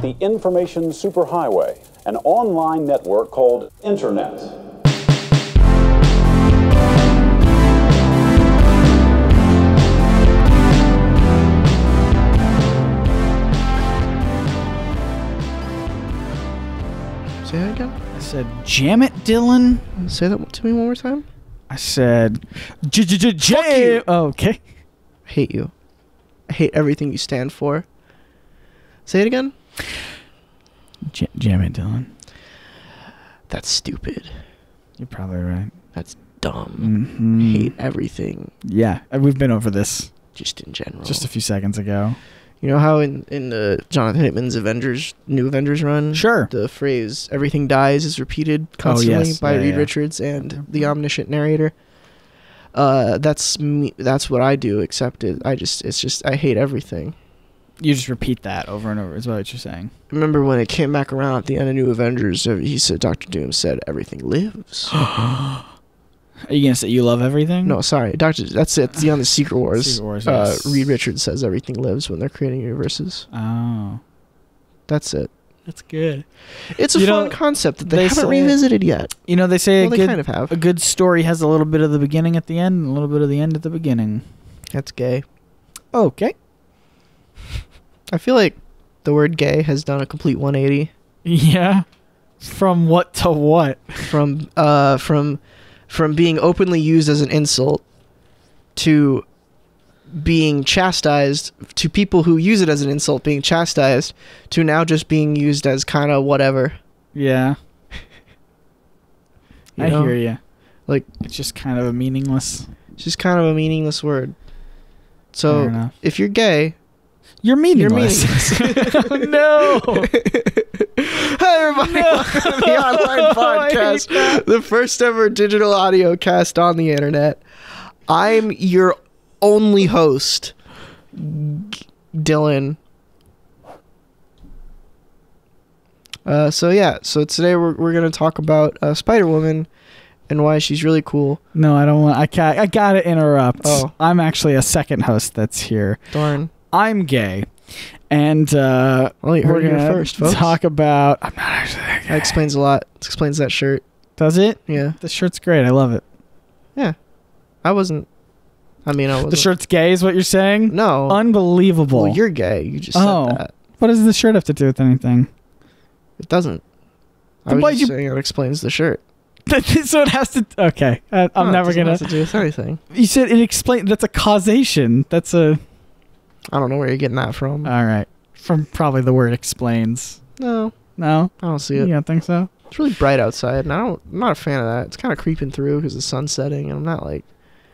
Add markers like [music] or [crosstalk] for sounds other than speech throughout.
the information superhighway, an online network called Internet. Say that again. I said, "Jam it, Dylan." Say that to me one more time. I said, "J j j j." Oh, okay. I hate you. I hate everything you stand for. Say it again. J- jam it, Dylan. That's stupid. You're probably right. That's dumb. hmm Hate everything, Yeah, we've been over this just in general. just a few seconds ago. you know how in in the Jonathan Hickman's Avengers new Avengers run, Sure. the phrase "everything dies" is repeated constantly Oh, yes. by Yeah, Reed yeah. Richards and the omniscient narrator. Uh, that's me. That's what I do. Except it, I just it's just I hate everything. You just repeat that over and over. Is what you're saying. Remember when it came back around at the end of New Avengers? uh, He said Doctor Doom said everything lives. [gasps] Are you gonna say you love everything? no, sorry, Doctor. That's it. It's the on the Secret Wars. Secret Wars, uh, yes. Reed Richards says everything lives when they're creating universes. Oh, That's it. that's good. It's a You fun know, concept that they, they haven't say- revisited yet. You know they say Well, a they good kind of have. a good story has a little bit of the beginning at the end, and a little bit of the end at the beginning. That's gay. Okay. I feel like the word gay has done a complete 180 Yeah. From what to what? from uh from from being openly used as an insult to being chastised to people who use it as an insult being chastised to now just being used as kind of whatever. Yeah. [laughs] I know? hear you. Like- it's just kind of a meaningless. It's just kind of a meaningless word. So if you're gay, You're you're meaningless. meaningless. [laughs] no. [laughs] Hi everybody, welcome to the [laughs] online podcast, the first ever digital audio cast on the internet. I'm your only host, G- Dylan. Uh, so yeah, so today we're we're gonna talk about uh, Spider Woman and why she's really cool. No, I don't want. I can't. I gotta interrupt. Oh. I'm actually a second host that's here. Darn, I'm gay, and uh, well you we're gonna first, folks. talk about. I'm not actually. that that explains a lot. explains that shirt. Does it? Yeah, The shirt's great. I love it. Yeah. I wasn't. I mean, I wasn't. The shirt's gay, is what you're saying? No. Unbelievable. well, you're gay. You just Oh. said that. what does the shirt have to do with anything? It doesn't. I Then was just you- saying it explains the shirt. [laughs] so it has to. Okay, I, I'm No, never gonna. have to do with anything. You said it explained. That's a causation. That's a. I don't know where you're getting that from. All right. From probably the word explains. no, No, I don't see it. you don't think so? It's really bright outside, and I don't. I'm not a fan of that. It's kind of creeping through because the sun's setting, and I'm not like.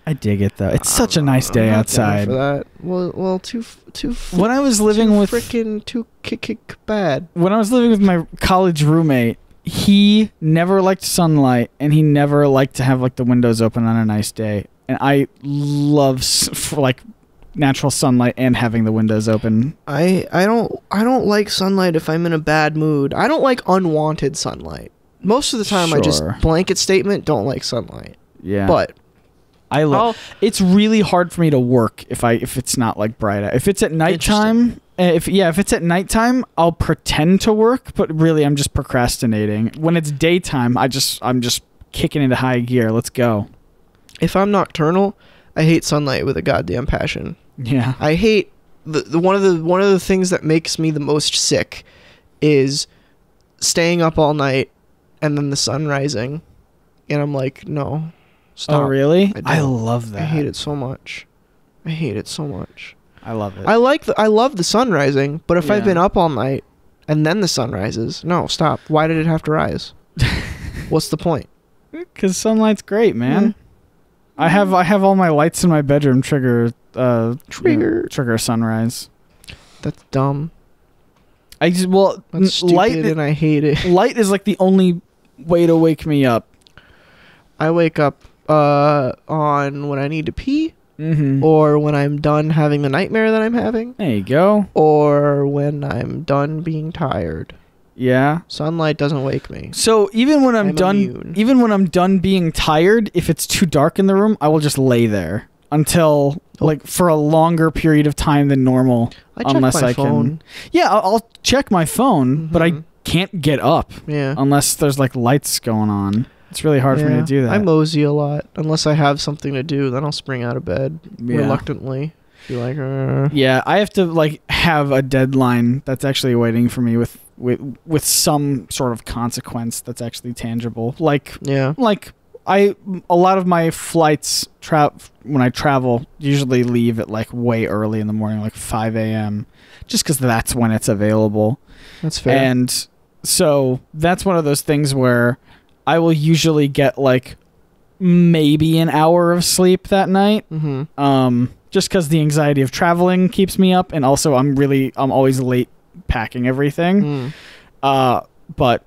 I dig it though. It's such a nice day outside. For that. Well, well, too, too. When I was living too with freaking too kick kick bad. when I was living with my college roommate, he never liked sunlight and he never liked to have like the windows open on a nice day. And I love for, like natural sunlight and having the windows open. I I don't I don't like sunlight if I'm in a bad mood. I don't like unwanted sunlight. Most of the time, I just blanket statement don't like sunlight. Yeah. But I I'll, love it's really hard for me to work if I if it's not like bright out. If it's at nighttime, uh, if yeah, if it's at nighttime, I'll pretend to work, but really I'm just procrastinating. When it's daytime, I just I'm just kicking into high gear. Let's go. if I'm nocturnal, I hate sunlight with a goddamn passion. Yeah. I hate the, the one of the one of the things that makes me the most sick is staying up all night and then the sun rising, and I'm like, no, stop. Oh really? I I, love that. I hate it so much. I hate it so much. I love it. I like the I love the sun rising, but if I've been up all night and then the sun rises, no, stop. Why did it have to rise? [laughs] What's the point? [laughs] Cause sunlight's great, man. I have I have all my lights in my bedroom trigger uh Trigger. trigger sunrise. That's dumb. I just well That's stupid, light and I hate it. [laughs] light is like the only way to wake me up. I wake up uh on when I need to pee Mm-hmm. or when I'm done having the nightmare that I'm having There you go. or when I'm done being tired. Yeah. Sunlight doesn't wake me. So even when I'm, I'm done, immune. even when I'm done being tired, if it's too dark in the room, I will just lay there until like for a longer period of time than normal. I check unless my I phone. can. Yeah, I'll, I'll check my phone, but I Mhm. can't get up Yeah. unless there's like lights going on. It's really hard for me to do that. I mosey a lot. Unless I have something to do, then I'll spring out of bed Yeah. reluctantly. Be like, uh, Yeah, I have to like have a deadline that's actually waiting for me with with with some sort of consequence that's actually tangible. Like yeah. like I a lot of my flights tra- when I travel usually leave at like way early in the morning, like 5 a.m. Just because that's when it's available. That's fair. And so that's one of those things where I will usually get like maybe an hour of sleep that night. mm-hmm. Um, just because the anxiety of traveling keeps me up, and also I'm really I'm always late packing everything. Mm. Uh, but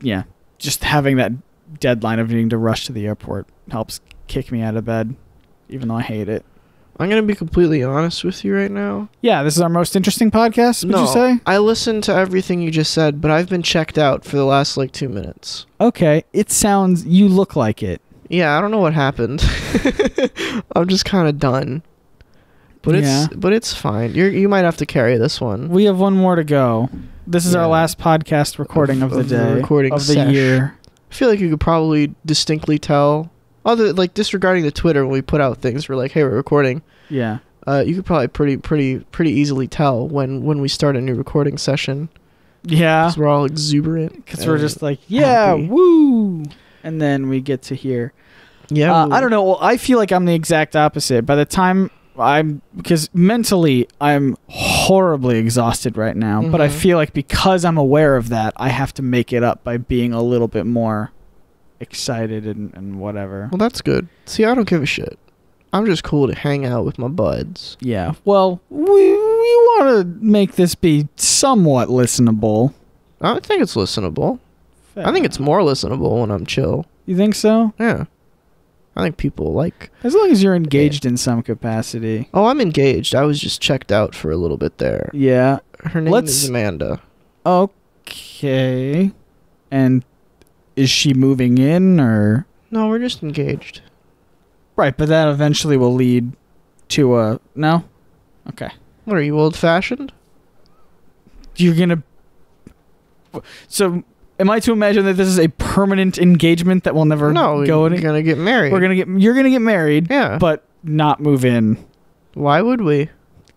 yeah, just having that deadline of needing to rush to the airport helps kick me out of bed, even though I hate it. I'm gonna be completely honest with you right now. Yeah, this is our most interesting podcast. Would no, you say? I listened to everything you just said, but I've been checked out for the last like two minutes. Okay, it sounds. You look like it. Yeah, I don't know what happened. [laughs] I'm just kind of done. But Yeah. it's but it's fine. You you might have to carry this one. We have one more to go. This is Yeah. our last podcast recording of, Of- the of the day, recording of the sesh. year. I feel like you could probably distinctly tell. Other like disregarding the Twitter when we put out things, we're like, hey, we're recording. Yeah. Uh, you could probably pretty pretty pretty easily tell when when we start a new recording session Yeah. because we're all exuberant. Because we're just like, yeah, happy. woo. And then we get to here. yeah. Uh, I don't know. Well, I feel like I'm the exact opposite. By the time I'm, because mentally I'm horribly exhausted right now, but I Mhm. feel like because I'm aware of that, I have to make it up by being a little bit more excited and, and whatever. Well, that's good. See, I don't give a shit. I'm just cool to hang out with my buds. Yeah. Well, we, we want to make this be somewhat listenable. I think it's listenable. I think it's more listenable when I'm chill. You think so? Yeah. I think people like. As long as you're engaged in some capacity. Oh, I'm engaged. I was just checked out for a little bit there. Yeah. Her name Let's- is Amanda. Okay. And is she moving in or No, we're just engaged. Right, but that eventually will lead to a no? Okay. What are you, old fashioned? You're going to So am I to imagine that this is a permanent engagement that will never No, go we're any gonna get married. We're going to get you're going to get married, Yeah. but not move in. Why would we?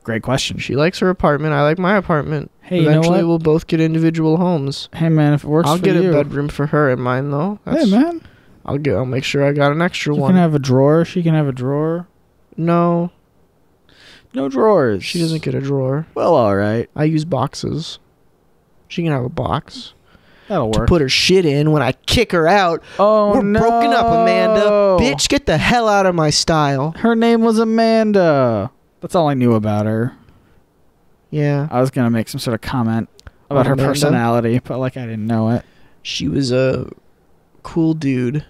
Great question. She likes her apartment. I like my apartment. Hey, you know Eventually, what? we'll both get individual homes. Hey man, if it works I'll for get you. a bedroom for her in mine, though. Hey man, I'll get. I'll make sure I got an extra you one. can have a drawer. She can have a drawer. no, No drawers. she doesn't get a drawer. Well, all right. I use boxes. She can have a box That'll to work. put her shit in when I kick her out. oh We're no. broken up, Amanda. Bitch, get the hell out of my style. Her name was Amanda. That's all I knew about her. Yeah, I was gonna make some sort of comment about her Amanda? personality, but like I didn't know it. she was a cool dude.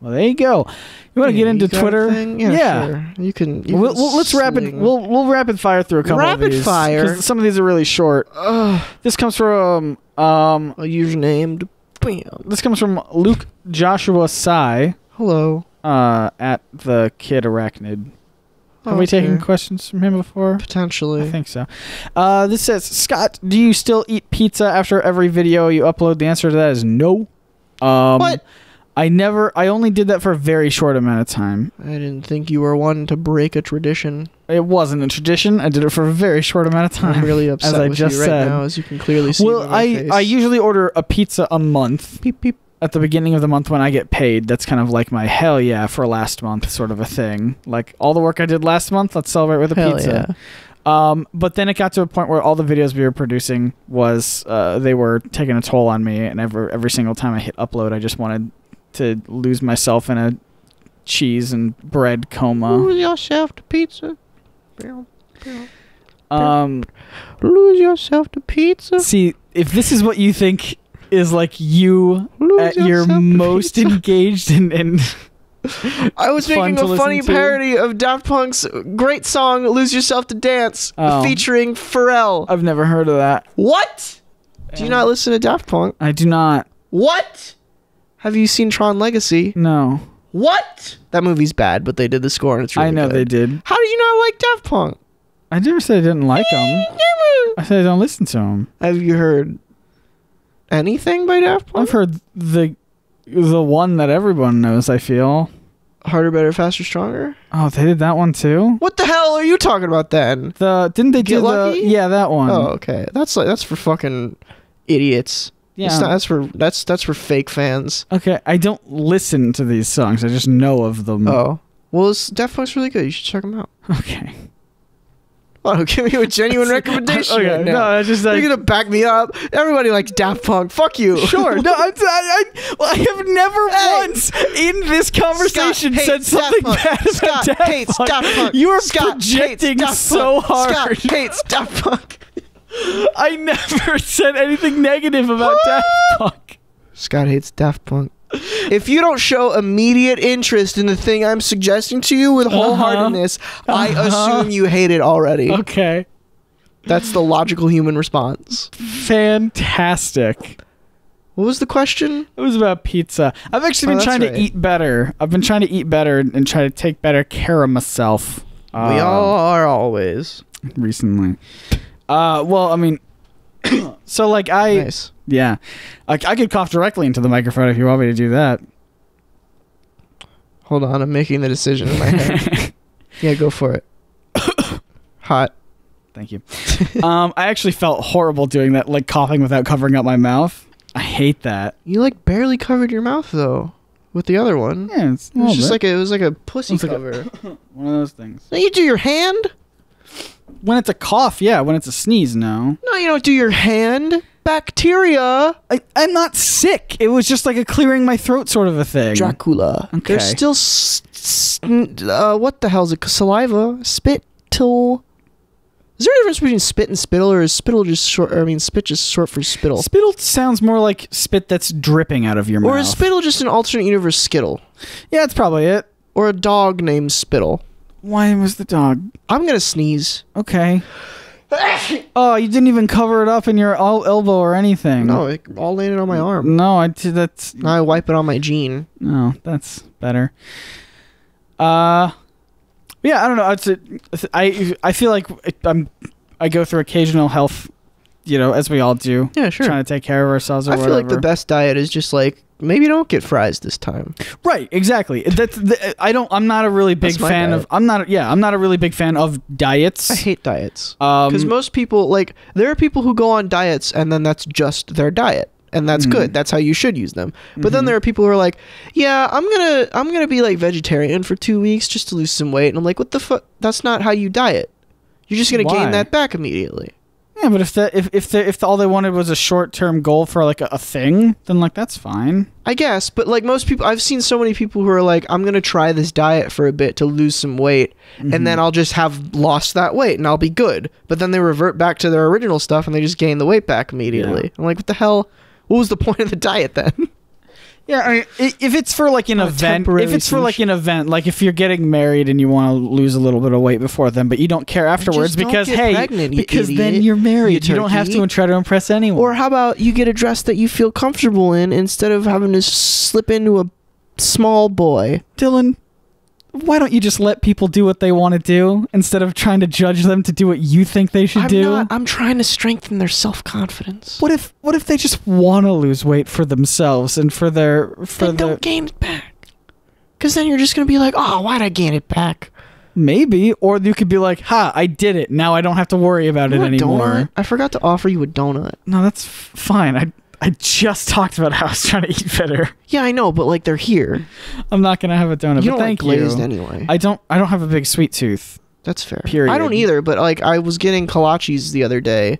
Well, there you go. You want to Yeah, get into you got a Twitter? thing? Yeah, sure. You can. You We'll, can let's rapid. We'll we'll rapid fire through a couple Rapid of these. fire? Some of these are really short. Ugh, This comes from um. a username. Bam. This comes from Luke Joshua Sai. Hello. Uh, at the kid arachnid. Have we Okay. taken questions from him before? Potentially. I think so. Uh, this says, Scott, do you still eat pizza after every video you upload? The answer to that is no. Um, What? I never. I only did that for a very short amount of time. I didn't think you were one to break a tradition. It wasn't a tradition. I did it for a very short amount of time. I'm really [laughs] upset I with just you right said. now, as you can clearly see. well, I face. I usually order a pizza a month beep beep. at the beginning of the month when I get paid. That's kind of like my hell yeah for last month sort of a thing. Like all the work I did last month, let's celebrate with a Hell pizza. yeah. Um, but then it got to a point where all the videos we were producing was uh, they were taking a toll on me, and every every single time I hit upload, I just wanted to lose myself in a cheese and bread coma. Lose yourself to pizza. Bow, bow. Um, Lose yourself to pizza. see if this is what you think is like you Lose at your most pizza. engaged in, in [laughs] I was fun making a funny to. parody of Daft Punk's great song "Lose Yourself to Dance" Oh. featuring Pharrell. I've never heard of that. what? Do you not listen to Daft Punk? I do not. What? Have you seen Tron Legacy? No. What? That movie's bad, but they did the score and it's really I know good. they did. How do you not like Daft Punk? I never said I didn't like them. I said I don't listen to them. Have you heard anything by Daft Punk? I've heard the the one that everyone knows. I feel. Harder, Better, Faster, Stronger. Oh, they did that one too. What the hell are you talking about then? The didn't they Get do Lucky? the yeah that one? Oh, okay. That's like that's for fucking idiots. Yeah. It's not, that's for that's that's for fake fans. okay, I don't listen to these songs. I just know of them. Oh. Well, it's Daft Punk's really good. You should check them out. okay. Oh, giving you a genuine [laughs] recommendation okay, right now. no, I just like You're gonna back me up. Everybody likes Daft Punk. Fuck you. Sure. No, I, I, I, well, I have never Hey. once in this conversation Scott said something bad about Scott Daft hates Punk. Daft Punk. You are Scott projecting so hard. Scott hates Daft Punk. I never [laughs] said anything negative about Daft Punk. Scott hates Daft Punk. If you don't show immediate interest in the thing I'm suggesting to you with wholeheartedness, I Uh-huh. assume you hate it already. Okay. That's the logical human response. Fantastic. What was the question? It was about pizza. I've actually Oh, been that's trying right. to eat better. I've been trying to eat better and try to take better care of myself. we um, all are always. recently. Uh, well, I mean, [coughs] so like I Nice. Yeah, like I could cough directly into the microphone if you want me to do that. Hold on, I'm making the decision in my head. [laughs] yeah, go for it. [coughs] Hot. Thank you. um, I actually felt horrible doing that, like coughing without covering up my mouth. I hate that. You like barely covered your mouth though with the other one. Yeah, it's, It was just like a, it was like a pussy It's like a- cover. [coughs] one of those things. no, you do your hand. When it's a cough, yeah. When it's a sneeze, no. No, you don't do your hand. Bacteria. I, I'm not sick. It was just like a clearing my throat sort of a thing. Dracula. Okay. There's still uh, what the hell is it? Saliva, spit, till. Is there a difference between spit and spittle, or is spittle just short? Or I mean, spit just short for spittle, Spittle sounds more like spit that's dripping out of your mouth. or is spittle just an alternate universe skittle, Yeah, that's probably it. or a dog named Spittle? Why was the dog? I'm gonna sneeze. Okay. [coughs] oh, you didn't even cover it up in your el- elbow or anything. No, it all landed on my arm. No, I did that's Now I wipe it on my jean. no, that's better. Uh, yeah, I don't know. It's a, I I feel like I'm I go through occasional health, you know, as we all do, Yeah, sure. trying to take care of ourselves or I feel whatever. like the best diet is just like maybe don't get fries this time. Right, exactly. That's the, I don't. I'm not a really big That's my fan diet. of. I'm not. Yeah, I'm not a really big fan of diets. I hate diets. Um, Because most people like there are people who go on diets and then that's just their diet. And that's Mhm. good. That's how you should use them. But then Mhm. there are people who are like, "Yeah, I'm gonna, I'm gonna be like vegetarian for two weeks just to lose some weight." And I'm like, "What the fuck? That's not how you diet. You're just gonna Why? gain that back immediately." Yeah, but if the if if the, if all they wanted was a short term goal for like a, a thing, then like that's fine. I guess, but like most people, I've seen so many people who are like, "I'm gonna try this diet for a bit to lose some weight, Mm-hmm. and then I'll just have lost that weight and I'll be good." But then they revert back to their original stuff and they just gain the weight back immediately. Yeah. I'm like, "What the hell? What was the [laughs] point of the diet then?" Yeah, I mean, if it's for like an event, if it's for like an event, like if you're getting married and you want to lose a little bit of weight before then, but you don't care afterwards don't because hey, pregnant, you because then you're married, you you, don't have to try to impress anyone. Or how about you get a dress that you feel comfortable in instead of having to slip into a small boy? Dylan, why don't you just let people do what they want to do instead of trying to judge them to do what you think they should I'm do? not. I'm trying to strengthen their self confidence. What if what if they just want to lose weight for themselves and for their for Then their don't gain it back. Because then you're just gonna be like, oh, why'd I gain it back? maybe or you could be like, "Ha, I did it. Now I don't have to worry about You it anymore." donut? I forgot to offer you a donut. No, that's f- fine. I I just talked about how I was trying to eat better. Yeah, I know, but like they're here. I'm not gonna have a donut. you but don't thank like glazed you. anyway. I don't. I don't have a big sweet tooth. That's fair. period. I don't either, but like I was getting kolaches the other day,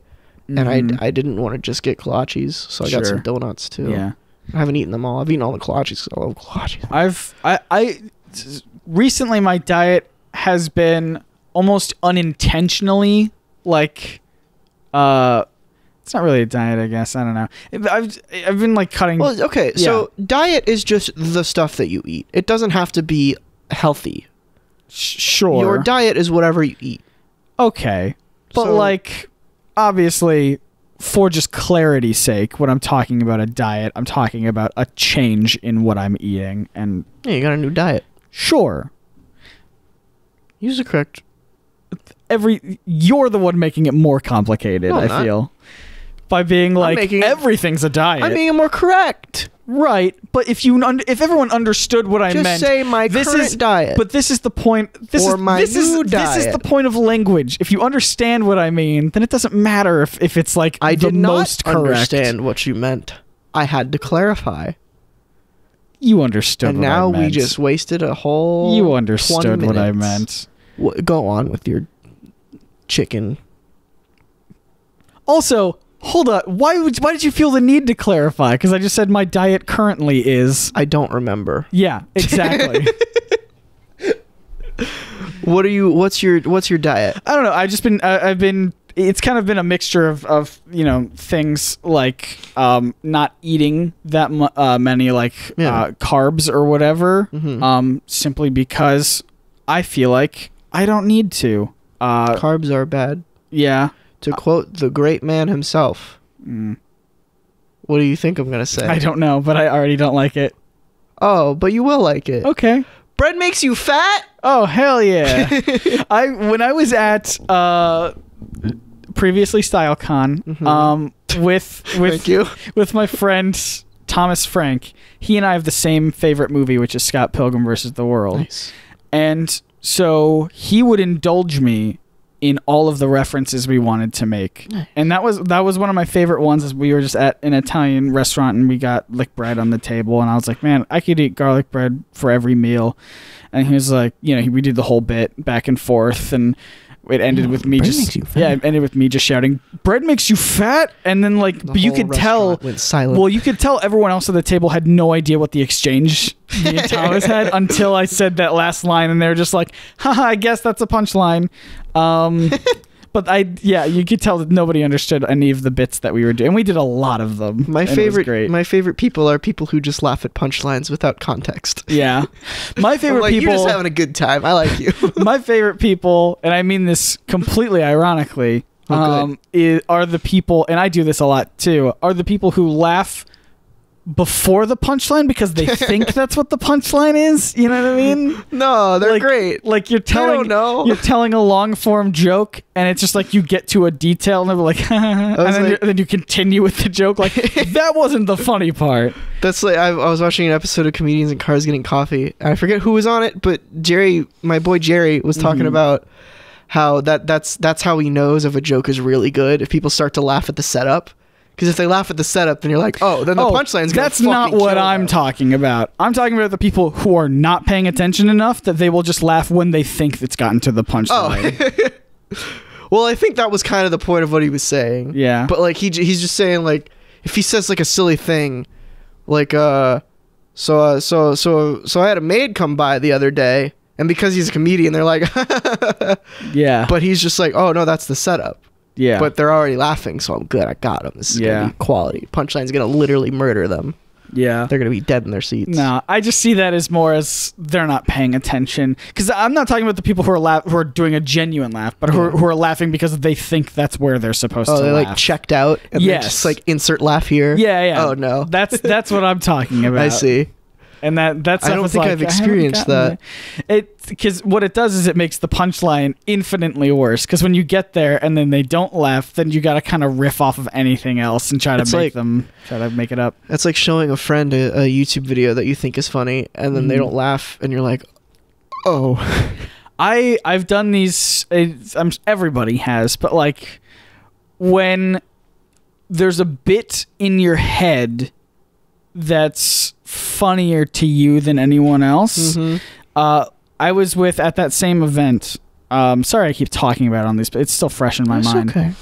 and Mhm. I I didn't want to just get kolaches, so I got some donuts too. yeah. I haven't eaten them all. I've eaten all the kolaches 'cause I love kolaches. I've I I recently my diet has been almost unintentionally like uh it's not really a diet I guess I don't know I've I've been like cutting Well, okay, so diet is just the stuff that you eat. It doesn't have to be healthy. sure Your diet is whatever you eat. okay but So- like obviously for just clarity's sake, when I'm talking about a diet, I'm talking about a change in what I'm eating. And Yeah, you got a new diet. sure, Use the correct. every you're the one making it more complicated. No, I not. feel by being like making everything's a diet. I'm being more correct. right, but if you if everyone understood what I Just meant, say my this current is diet. But this is the point. This Or is my this is new this is the point of language. If you understand what I mean, then it doesn't matter if, if it's like I the did not most correct. understand what you meant. I had to clarify. You understood. and now we just wasted a whole. you understood what I meant. Go on with your chicken. Also, hold up. Why would why did you feel the need to clarify? Because I just said my diet currently is. I don't remember. Yeah, exactly. [laughs] What are you? What's your What's your diet? I don't know. I've just been. I I've been. It's kind of been a mixture of, of you know things like um, not eating that mu- uh, many like Yeah. uh, carbs or whatever, Mhm. um, simply because I feel like I don't need to. Uh, Carbs are bad. yeah. To quote the great man himself. What do you think I'm gonna say? Mm. I don't know, but I already don't like it. Oh, but you will like it. Okay. Bread makes you fat. Oh hell yeah! [laughs] I when I was at uh, previously StyleCon um, with [laughs] with with my friend Thomas Frank. He and I have the same favorite movie, which is Scott Pilgrim versus the World. Nice. And so he would indulge me in all of the references we wanted to make. And that was that was one of my favorite ones as we were just at an Italian restaurant and we got like bread on the table and I was like, "Man, I could eat garlic bread for every meal." And he was like, you know, we did the whole bit back and forth and it ended with me bread just makes you fat. yeah, it ended with me just shouting, "Bread makes you fat." And then like The but you whole could tell restaurant went silent. well, you could tell everyone else at the table had no idea what the exchange me and Thomas had [laughs] until I said that last line, and they were just like, "Haha, I guess that's a punchline." Um, [laughs] but I, yeah, you could tell that nobody understood any of the bits that we were doing. And we did a lot of them. my and it was favorite, my favorite people are people who just laugh at punchlines without context. yeah, [laughs] my favorite like, people. you're just having a good time. I like you. [laughs] my favorite people, and I mean this completely ironically, Oh, um, i are the people, and I do this a lot too, are the people who laugh before the punchline because they [laughs] think that's what the punchline is. You know what I mean? no, they're like, great. Like you're telling don't know. you're telling a long form joke, and it's just like you get to a detail, and they're like, [laughs] and then, like- you then you continue with the joke. Like [laughs] that wasn't the funny part. That's like I, I was watching an episode of Comedians in Cars Getting Coffee. And I forget who was on it, but Jerry, my boy Jerry, was talking Mhm. about how that that's that's how he knows if a joke is really good if people start to laugh at the setup. Because if they laugh at the setup, then you're like, oh, then the oh, punchline's gonna that's not what I'm them. talking about. I'm talking about the people who are not paying attention enough that they will just laugh when they think it's gotten to the punchline. Oh, [laughs] well, I think that was kind of the point of what he was saying. Yeah. But like he he's just saying like if he says like a silly thing, like uh, so uh, so so so I had a maid come by the other day, and because he's a comedian, they're like, [laughs] yeah. but he's just like, oh no, that's the setup. Yeah. But they're already laughing, so I'm good. I got them. This is Yeah. gonna be quality. Punchline's gonna literally murder them. yeah. They're gonna be dead in their seats. No, I just see that as more as they're not paying attention. Because I'm not talking about the people who are laugh- who are doing a genuine laugh, but who are, who are laughing because they think that's where they're supposed Oh, to they laugh. like checked out and Yes. they just like insert laugh here. Yeah, yeah. Oh no. That's that's what I'm talking [laughs] about. I see. And that that's I don't think I've experienced that. It because what it does is it makes the punchline infinitely worse. Because when you get there and then they don't laugh, then you got to kind of riff off of anything else and try to It's make like- them try to make it up. It's like showing a friend a, a YouTube video that you think is funny, and then they Mhm. don't laugh, and you're like, "Oh, [laughs] I I've done these. It's, I'm everybody has, but like when there's a bit in your head that's funnier to you than anyone else. Mhm. Uh, I was with at that same event. Um, sorry, I keep talking about it on these, but it's still fresh in my That's mind. okay."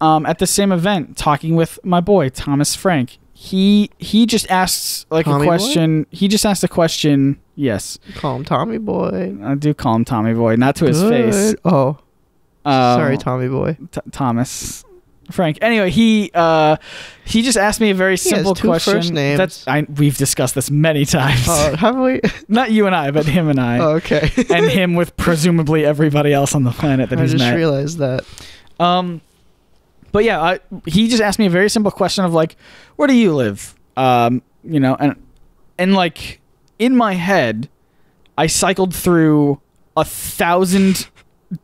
Um, at the same event, talking with my boy Thomas Frank. He he just asks like Tommy a boy? question. He just asked a question. Yes, Call him Tommy Boy. I do call him Tommy Boy, not to his face. Oh, Um, sorry, Tommy Boy. T- Thomas Frank. Anyway, he uh, he just asked me a very He simple question. first names. That's I we've discussed this many times. Oh, [laughs] have we? Not you and I, but him and I, oh, okay. [laughs] and him with presumably everybody else on the planet that I he's just realized that. Um, but yeah, I, he just asked me a very simple question of like, where do you live? Um, you know, and and like in my head, I cycled through a thousand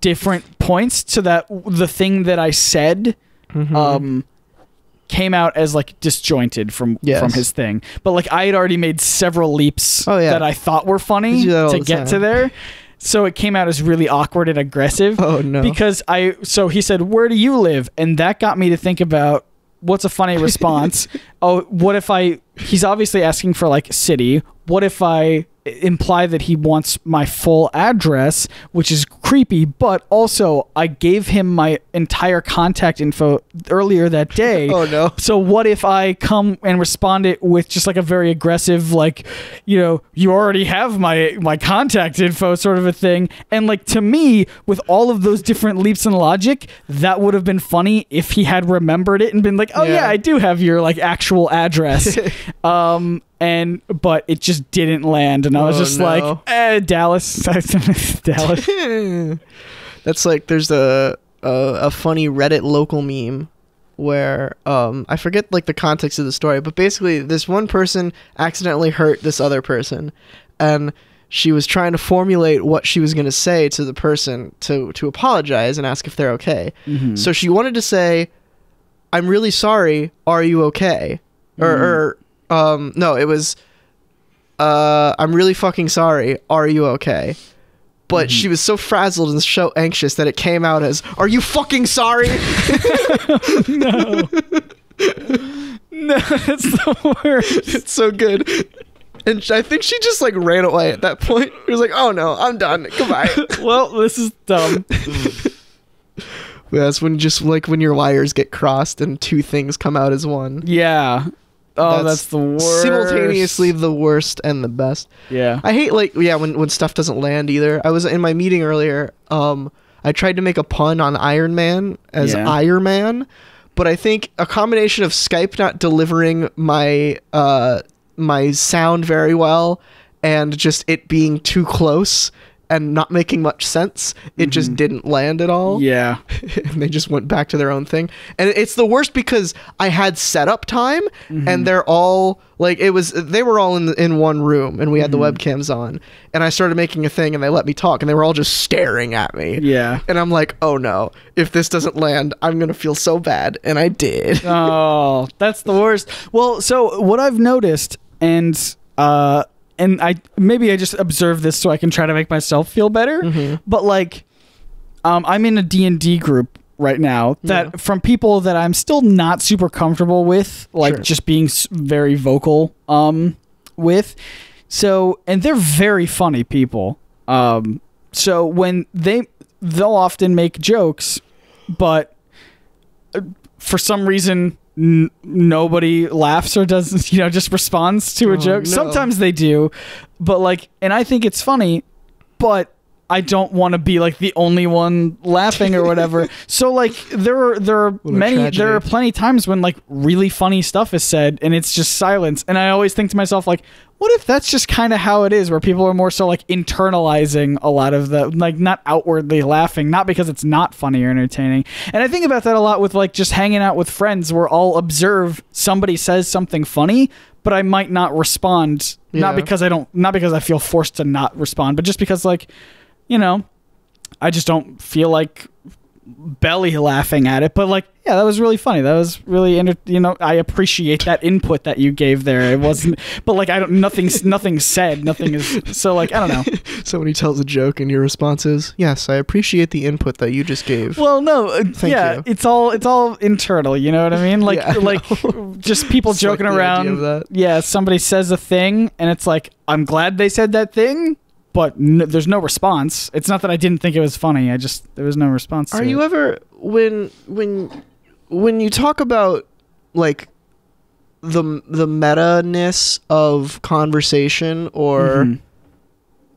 different points so that the thing that I said Mm-hmm. um came out as like disjointed from Yes. from his thing. But like I had already made several leaps Oh, yeah. that I thought were funny You do that all to the get to time. there. So it came out as really awkward and aggressive Oh no. because I so he said, "Where do you live?" and that got me to think about what's a funny response. [laughs] oh, what if I he's obviously asking for like city. What if I imply that he wants my full address, which is creepy, but also I gave him my entire contact info earlier that [laughs] day. oh no. So what if I come and respond it with just like a very aggressive, like, you know, you already have my my contact info sort of a thing. And like to me, with all of those different leaps in logic, that would have been funny if he had remembered it and been like, oh yeah, Yeah. I do have your like actual address. [laughs] um and but it just didn't land and I was Oh, just no. like, eh, Dallas. [laughs] Dallas. [laughs] That's like there's a, a a funny Reddit local meme where um I forget like the context of the story, but basically this one person accidentally hurt this other person and she was trying to formulate what she was going to say to the person to to apologize and ask if they're okay. So she wanted to say I'm really sorry, are you okay? Or or um no, it was uh I'm really fucking sorry, are you okay? But she was so frazzled and so anxious that it came out as, "Are you fucking sorry?" [laughs] No, no, that's the worst. it's so good. And I think she just like ran away at that point. She was like, "Oh no, I'm done. Goodbye." [laughs] well, this is dumb. [laughs] That's when just like when your wires get crossed and two things come out as one. Yeah. Oh, that's, the worst. Simultaneously the worst and the best. Yeah. I hate like yeah when when stuff doesn't land either. I was in my meeting earlier. Um, I tried to make a pun on Iron Man as Yeah. Iron Man, but I think a combination of Skype not delivering my uh my sound very well and just it being too close and not making much sense, it just didn't land at all. Mm-hmm. Yeah. [laughs] and they just went back to their own thing. And it's the worst because I had setup time Mm-hmm. and they're all like it was they were all in the, in one room and we had Mm-hmm. the webcams on and I started making a thing and they let me talk and they were all just staring at me. Yeah. And I'm like, "Oh no, if this doesn't land, I'm going to feel so bad." And I did. oh, that's the worst. Well, so what I've noticed, and uh, and I maybe I just observe this so I can try to make myself feel better. Mm-hmm. But like, um, I'm in a D and D group right now that Yeah. from people that I'm still not super comfortable with, like Sure. just being very vocal um with. So, and they're very funny people. Um, so when they they'll often make jokes, but uh, for some reason n- nobody laughs or does [laughs] you know just responds to a Oh, joke. no. Sometimes they do, but like, and I think it's funny, but I don't want to be like the only one laughing or whatever. [laughs] so like there are there are many tragedy. there are plenty times when like really funny stuff is said and it's just silence and I always think to myself like what if that's just kind of how it is where people are more so like internalizing a lot of the like not outwardly laughing not because it's not funny or entertaining and i think about that a lot with like just hanging out with friends where i'll observe somebody says something funny but i might not respond not because i don't not because i feel forced to not respond but just because like you know i just don't feel like belly laughing at it but like yeah that was really funny. That was really enter- you know i appreciate that input that you gave there. It wasn't but like i don't nothing's nothing said nothing is so like i don't know. [laughs] Somebody tells a joke and your response is, "Yes, I appreciate the input that you just gave." well no uh, Thank yeah you. it's all it's all internal you know what i mean? Like Yeah, I like just people like joking the around. yeah somebody says a thing and it's like i'm glad they said that thing but n- there's no response it's not that i didn't think it was funny i just there was no response Are you it. ever when when when you talk about like the the meta ness of conversation or Mhm.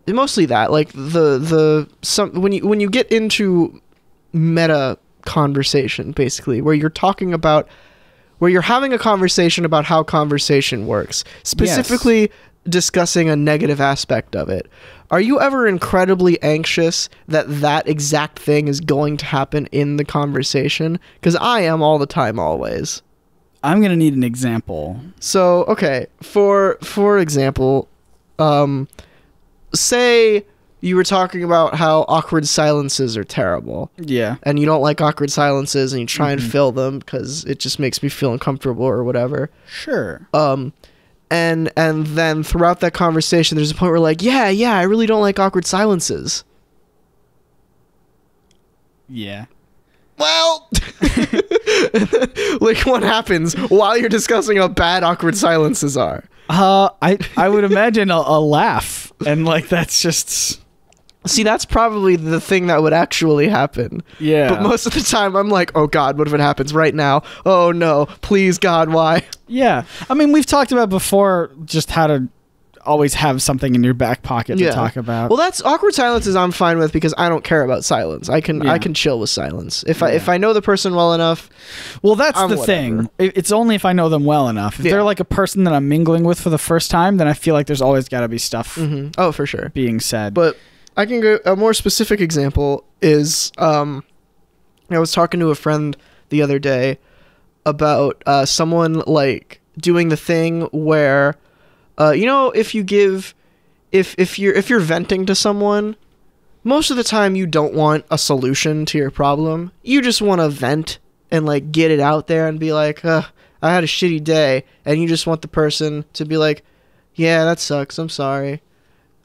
mostly that like the the some when you when you get into meta conversation basically where you're talking about where you're having a conversation about how conversation works specifically discussing a negative aspect of it, are you ever incredibly anxious that that exact thing is going to happen in the conversation? Because I am all the time, always. I'm gonna need an example. So okay, for for example, um, say you were talking about how awkward silences are terrible, Yeah. and you don't like awkward silences, and you try and fill them because it just makes me feel uncomfortable or whatever. Sure. Um, and and then throughout that conversation, there's a point where like, yeah, yeah, I really don't like awkward silences. Yeah. Well, [laughs] like what happens while you're discussing how bad awkward silences are? Uh, I I would imagine a, a laugh, and like that's just See, that's probably the thing that would actually happen. yeah. But most of the time, I'm like, oh God, what if it happens right now? Oh no, please God, why? yeah. I mean, we've talked about before just how to always have something in your back pocket to talk about. Well, that's awkward silences. I'm fine with because I don't care about silence. I can Yeah. I can chill with silence if I if I know the person well enough. Well, that's I'm the whatever. thing. It's only if I know them well enough. If Yeah. they're like a person that I'm mingling with for the first time, then I feel like there's always got to be stuff Mhm. Oh, for sure. being said. But I can go a more specific example is um I was talking to a friend the other day about uh someone like doing the thing where uh you know if you give if if you're if you're venting to someone most of the time you don't want a solution to your problem. You just want to vent and like get it out there and be like, I had a shitty day and you just want the person to be like, yeah, that sucks. I'm sorry.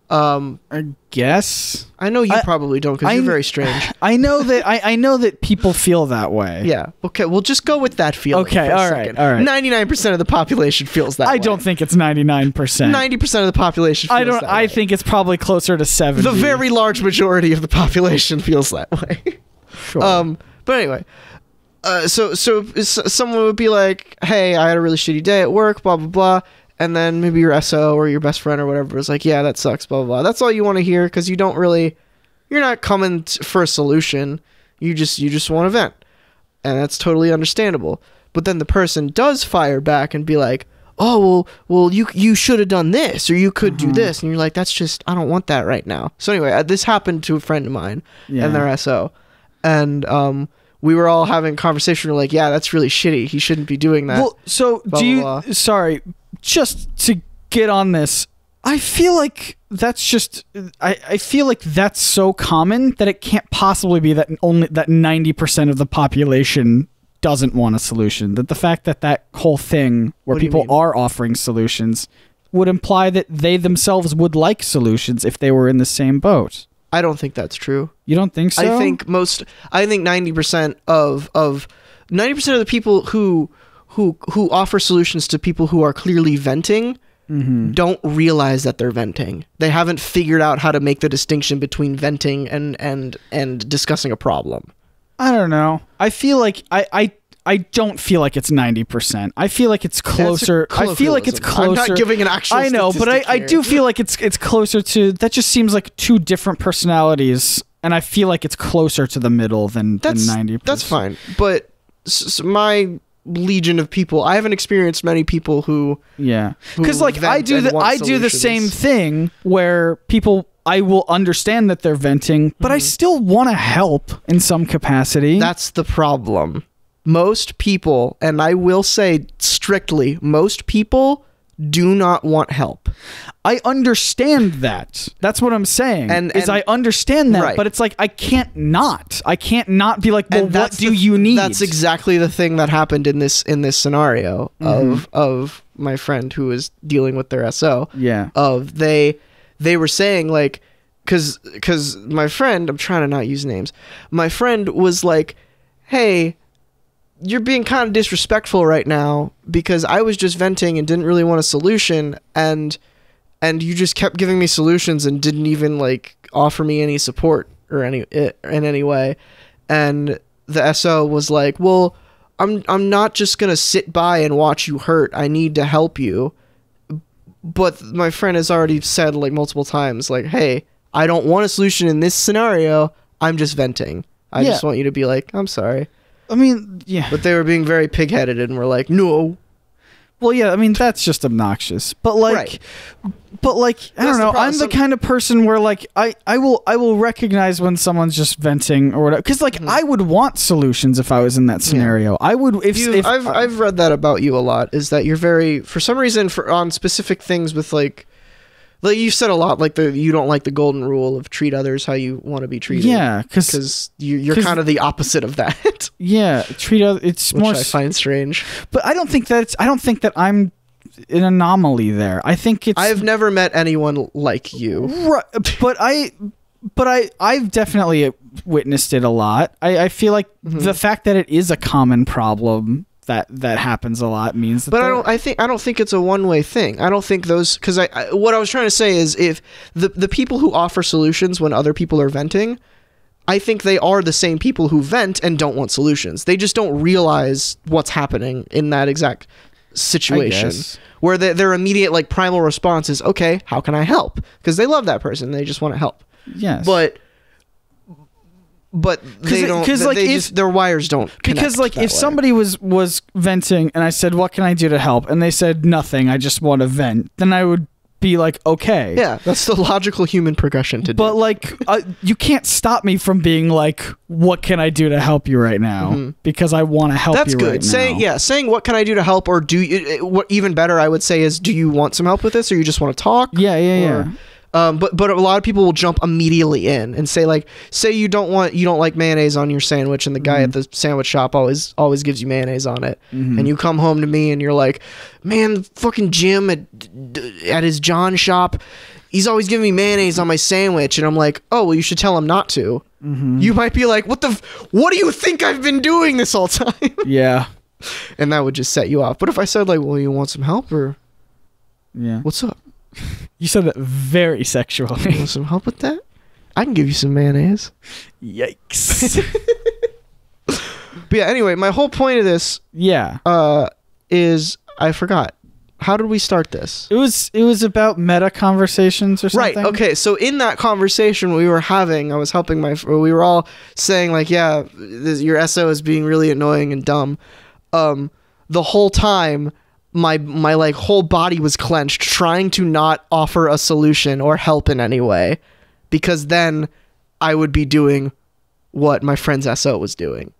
Um I guess I know you I- probably don't because you're very strange. [laughs] I know that I, I know that people feel that way. yeah. Okay. We'll just go with that feeling. Okay, for a all right, second. all right. Ninety-nine percent of the population feels that. Way. I don't think it's 99%. Ninety percent of the population. Feels I don't That I way. think it's probably closer to 70. the very large majority of the population [laughs] feels that way. sure. Um, but anyway, uh, so so someone would be like, "Hey, I had a really shitty day at work," blah blah blah, and then maybe your SO or your best friend or whatever is like, "Yeah, that sucks," blah blah blah. That's all you want to hear because you don't really, you're not coming t- for a solution. You just you just want to vent, and that's totally understandable. But then the person does fire back and be like, "Oh well, well you you should have done this or you could do this," and you're like, "That's just I don't want that right now." So anyway, uh, this happened to a friend of mine Yeah. and their SO, and um, we were all having a conversation. We're like, "Yeah, that's really shitty. He shouldn't be doing that." Well, so blah, do you? blah, blah. Sorry, just to get on this, I feel like that's just. I, I feel like that's so common that it can't possibly be that only that ninety percent of the population doesn't want a solution. That the fact that that whole thing where people are offering solutions would imply that they themselves would like solutions if they were in the same boat. I don't think that's true. You don't think so? I think most. I think ninety percent of of ninety percent of the people who who who offer solutions to people who are clearly venting Mm-hmm. don't realize that they're venting. They haven't figured out how to make the distinction between venting and and and discussing a problem. I don't know. I feel like I I I don't feel like it's ninety percent. I feel like it's closer. I feel like it's closer. I'm not giving an actual. I know, but I, I do feel like it's it's closer to that. Just seems like two different personalities, and I feel like it's closer to the middle than That's ninety. that's fine. But my legion of people, I haven't experienced many people who Yeah, because like I do the want I do the same thing where people I will understand that they're venting, but I still want to help in some capacity. Mm-hmm. That's the problem. Most people, and I will say strictly, most people do not want help. I understand that. That's what I'm saying. And- is and- I understand that, Right. but it's like I can't not. I can't not be like, well, and what do the- you need? That's exactly the thing that happened in this in this scenario Mm-hmm. of of my friend who was dealing with their SO. Yeah. Of they they were saying like cuz cuz my friend, I'm trying to not use names. My friend was like, "Hey, you're being kind of disrespectful right now because I was just venting and didn't really want a solution and and you just kept giving me solutions and didn't even like offer me any support or any in any way." And the SO was like, "Well, I'm I'm not just going to sit by and watch you hurt. I need to help you." But my friend has already said like multiple times like, "Hey, I don't want a solution in this scenario. I'm just venting. I Yeah. just want you to be like, I'm sorry." I mean, yeah. But they were being very pig-headed and were like, "No." Well, yeah, I mean that's just obnoxious. But like Right. but like I That's don't know, problem. I'm the kind of person where like I I will I will recognize when someone's just venting or whatever cuz like mm-hmm. I would want solutions if I was in that scenario. I would if, You, if I've I've read that about you a lot. Is that you're very for some reason for on specific things with like, like you said a lot like the you don't like the golden rule of treat others how you want to be treated. yeah, because you, you're 'cause- kind of the opposite of that, [laughs] yeah, treat other it's which more I find strange. but I don't think that it's I don't think that I'm an anomaly there. I think it's I've never met anyone like you. Right, but I, but I, I've definitely witnessed it a lot. I, I feel like Mm-hmm. the fact that it is a common problem that that happens a lot means that. But I don't. I think I don't think it's a one way thing. I don't think those because I, I what I was trying to say is if the the people who offer solutions when other people are venting, I think they are the same people who vent and don't want solutions. They just don't realize what's happening in that exact situation. Where their their immediate like primal response is okay, how can I help? Because they love that person, they just want to help. Yes, But but they it- don't. 'cause, they like, if- just, their wires don't. because like if way. somebody was was venting and I said, "What can I do to help?" and they said nothing, I just want to vent, then I would be like, "Okay." yeah, that's the logical human progression to do. But like, uh, you can't stop me from being like, "What can I do to help you right now?" Because I want to help. That's good. right saying now. yeah, saying what can I do to help, or do you? What even better, I would say, is do you want some help with this, or you just want to talk? yeah, yeah, yeah. Um, but but a lot of people will jump immediately in and say like, say you don't want you don't like mayonnaise on your sandwich, and the guy at Mm-hmm. the sandwich shop always always gives you mayonnaise on it, and you come home to me and you're like, man, fucking Jim at at his John shop. He's always giving me mayonnaise on my sandwich, and I'm like, oh well, you should tell him not to. Mm-hmm. You might be like, what the, f- what do you think I've been doing this whole [laughs] time? yeah, and that would just set you off. But if I said like, "Well, you want some help or yeah. what's up? [laughs] You said that very You sexually. want some help with that? I can give you some mayonnaise." Yikes. [laughs] But yeah, anyway, my whole point of this yeah. uh is I forgot. How did we start this? It was it was about meta conversations or something. Right. Okay. So in that conversation we were having, I was helping my. We were all saying like, "Yeah, this, your SO is being really annoying and dumb." Um, the whole time, my my like whole body was clenched, trying to not offer a solution or help in any way, because then I would be doing what my friend's SO was doing.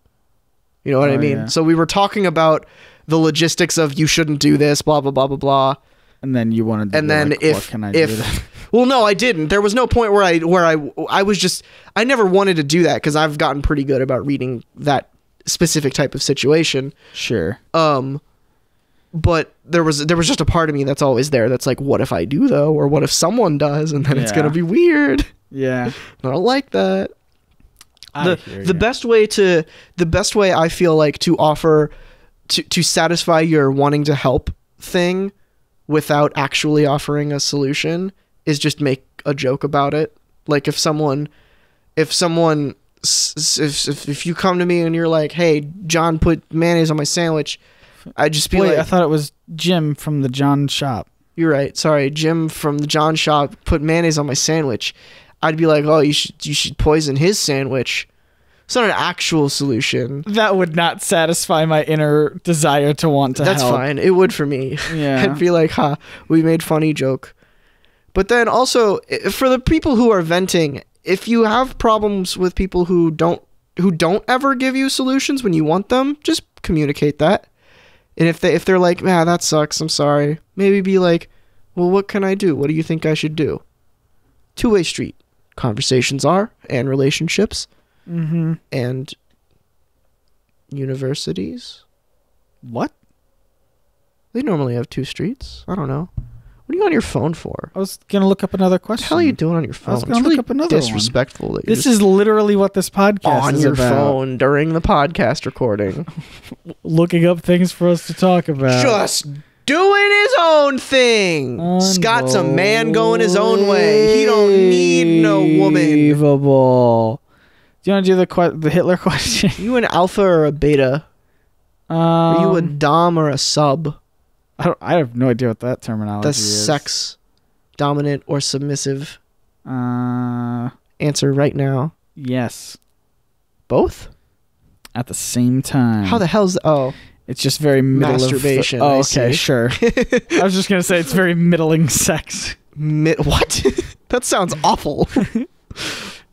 You know what I Oh, mean? yeah. So we were talking about the logistics of you shouldn't do this, blah blah blah blah blah And then you wanted to and then like, if what can I do? if [laughs] well no i didn't there was no point where i where i i was just i never wanted to do that because i've gotten pretty good about reading that specific type of situation sure. um but there was there was just a part of me that's always there that's like what if i do though or what if someone does and then it's gonna be weird Yeah. [laughs] i don't like that I the the best way to the best way I feel like to offer to to satisfy your wanting to help thing without actually offering a solution is just make a joke about it. Like if someone if someone if if, if you come to me and you're like, "Hey, John put mayonnaise on my sandwich." I'd just be Wait, like, I thought it was Jim from the John shop. "You're right. Sorry, Jim from the John shop put mayonnaise on my sandwich." I'd be like, "Oh, you should you should poison his sandwich." It's not an actual solution. That would not satisfy my inner desire to want to That's help. fine. It would for me. Yeah. I'd be like, "Ha, we made funny joke." But then also for the people who are venting, if you have problems with people who don't who don't ever give you solutions when you want them, just communicate that. And if they if they're like, "Man, that sucks. I'm sorry." Maybe be like, "Well, what can I do? What do you think I should do?" Two-way street conversations are and relationships Mm-hmm. and universities. What? They normally have two streets. I don't know. What are you on your phone for? I was gonna look up another What question. the hell are you doing on your phone? I was gonna it's look really up another one. disrespectful that This is literally what this podcast on is your about. phone during the podcast recording. [laughs] Looking up things for us to talk about. just doing his own thing. Scott's a man going his own way. He don't need no woman. Unbelievable. Do you want to do the the Hitler [laughs] question? You an alpha or a beta? Um, Are you a dom or a sub? I, don't, I have no idea what that terminology is. The is. sex dominant or submissive? Uh, Answer right now. yes. Both? At the same time. How the hell's oh It's just very middle of- Masturbation, oh, okay, sure. [laughs] I was just gonna say it's very middling sex. Mi- what? [laughs] that sounds awful. [laughs]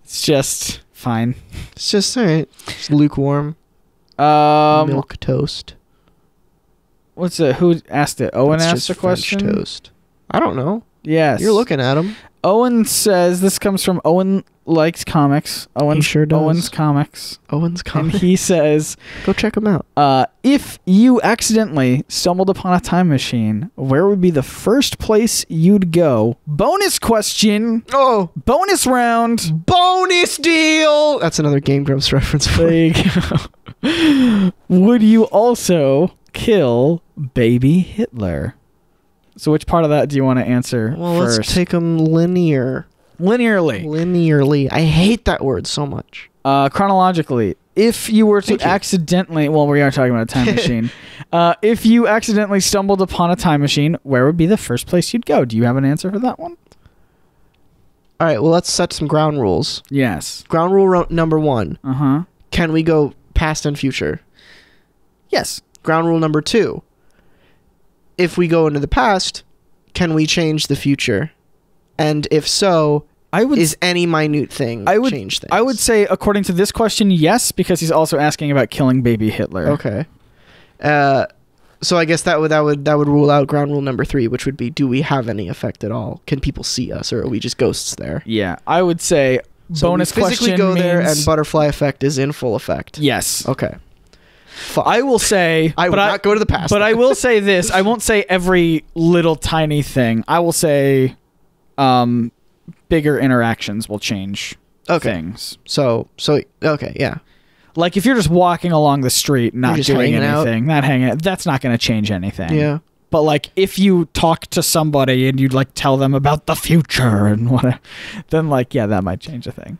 It's just fine. it's just alright. It's lukewarm. Um, milk toast. What's it? Who asked it? Auram It's asked the French question. toast. I don't know. Yes, You're looking at him. Auram says this comes from Auram likes comics. Auram sure does. Auram's comics, Auram's comics. and he says, Go check him out. uh, "If you accidentally stumbled upon a time machine, where would be the first place you'd go?" Bonus question. Oh, Bonus round. bonus deal. That's another Game Grumps reference for There you go. [laughs] Would you also kill baby Hitler? So, which part of that do you want to answer Well, first? let's take them linear. Linearly, Linearly. I hate that word so much. uh, chronologically. If you were to Thank accidentally, well, we are talking about a time [laughs] machine. Uh, if you accidentally stumbled upon a time machine, where would be the first place you'd go? Do you have an answer for that one? All right, well, let's set some ground rules. Yes. Ground rule ro- number one Uh huh. Can we go past and future? Yes. Ground rule number two If we go into the past, can we change the future? And if so, I would. is any minute thing I would. change things? I would say, according to this question, yes, because he's also asking about killing baby Hitler. Okay. Uh, so I guess that would that would that would rule out ground rule number three, which would be: Do we have any effect at all? Can people see us, or are we just ghosts there? Yeah, I would say So bonus physically question go there, and butterfly effect is in full effect. yes. Okay. Fuck. I will say I but not go to the past. But I will say this: I won't say every little tiny thing. I will say, um, bigger interactions will change Okay. things. So so okay, yeah. Like if you're just walking along the street, not doing hanging out. anything, not hanging, out, that's not going to change anything. Yeah. But like if you talk to somebody and you like tell them about the future and [laughs] whatever, then like yeah, that might change a thing.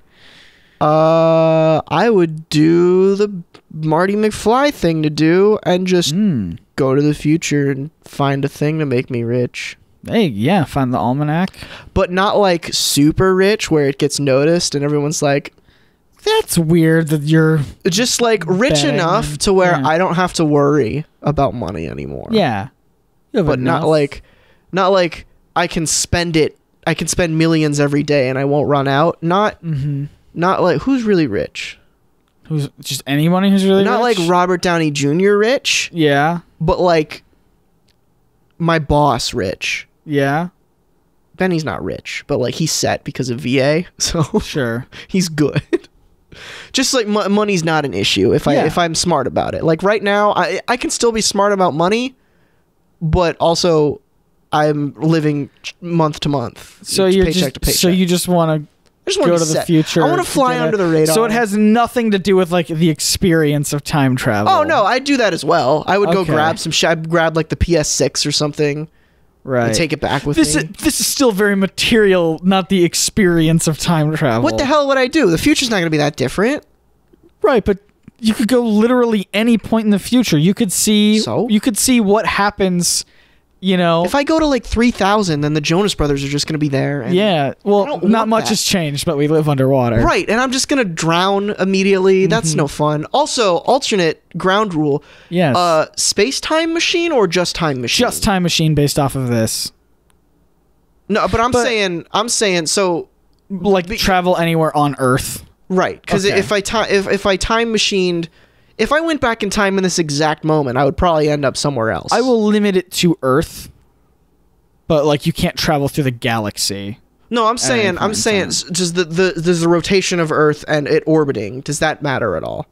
Uh, I would do the Marty McFly thing to do and just Mm. go to the future and find a thing to make me rich. Hey, yeah, find the almanac. But not like super rich where it gets noticed and everyone's like, That's weird that you're. just like rich enough to where Yeah. I don't have to worry about money anymore. Yeah. But not like, not like I can spend it. I can spend millions every day and I won't run out. Not, Mhm. Not like who's really rich. Who's just anybody who's really rich? not rich? like Robert Downey Jr. rich, Yeah. but like my boss rich. Yeah. Benny's not rich, but like he's set because of VA, [laughs] so Sure. [laughs] he's good. Just like mo- money's not an issue if I Yeah. if I'm smart about it. Like right now, I I can still be smart about money, but also I'm living ch- month to month, So you're paycheck just to paycheck. so you just want I just wanna go be to the set. future. I want to fly under the radar. So it has nothing to do with like the experience of time travel. Oh no, I'd do that as well. I would go grab some. Sh- I'd grab like the PS6 or something right. and take it back with this me. is this is still very material, not the experience of time travel. what the hell would I do? The future's not going to be that different. Right, but you could go literally any point in the future. You could see So? you could see what happens, you know. If I go to like 3000, then the Jonas Brothers are just going to be there. And yeah, well, don't much that. has changed, but we live underwater. Right, and I'm just gonna drown immediately. That's Mm-hmm. no fun. Also, alternate ground rule: Yes. uh, space time machine or just time machine? just time machine based off of this. No, but I'm But- saying, I'm saying, so Like travel anywhere on Earth. right because Okay. if I time if if I time machined, if I went back in time in this exact moment, I would probably end up somewhere else. I will limit it to Earth. But like you can't travel through the galaxy. No, I'm saying, I'm saying, just the the there's the rotation of Earth and it orbiting. Does that matter at all?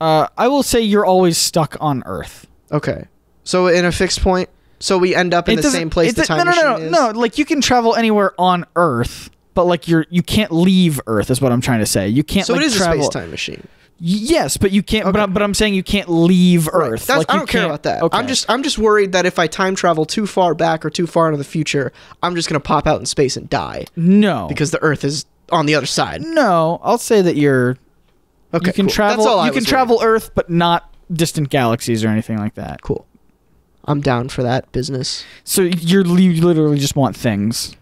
Uh, I will say you're always stuck on Earth. Okay, so in a fixed point, so we end up in It the same place the time no, no, no, no, is? no. Like you can travel anywhere on Earth, but like you're you can't leave Earth. Is what I'm trying to say. You can't. So like, it is travel. a space time machine. Yes, but you can't. But, I'm, but I'm saying you can't leave Earth. That's, Like, I don't care about that. Okay. I'm just I'm just worried that if I time travel too far back or too far into the future, I'm just gonna pop out in space and die no because the Earth is on the other side. no. I'll say that you're Okay, you can cool. travel. That's all I you can was travel worried. Earth, but not distant galaxies or anything like that. Cool. I'm down for that business. So you're you literally just want things.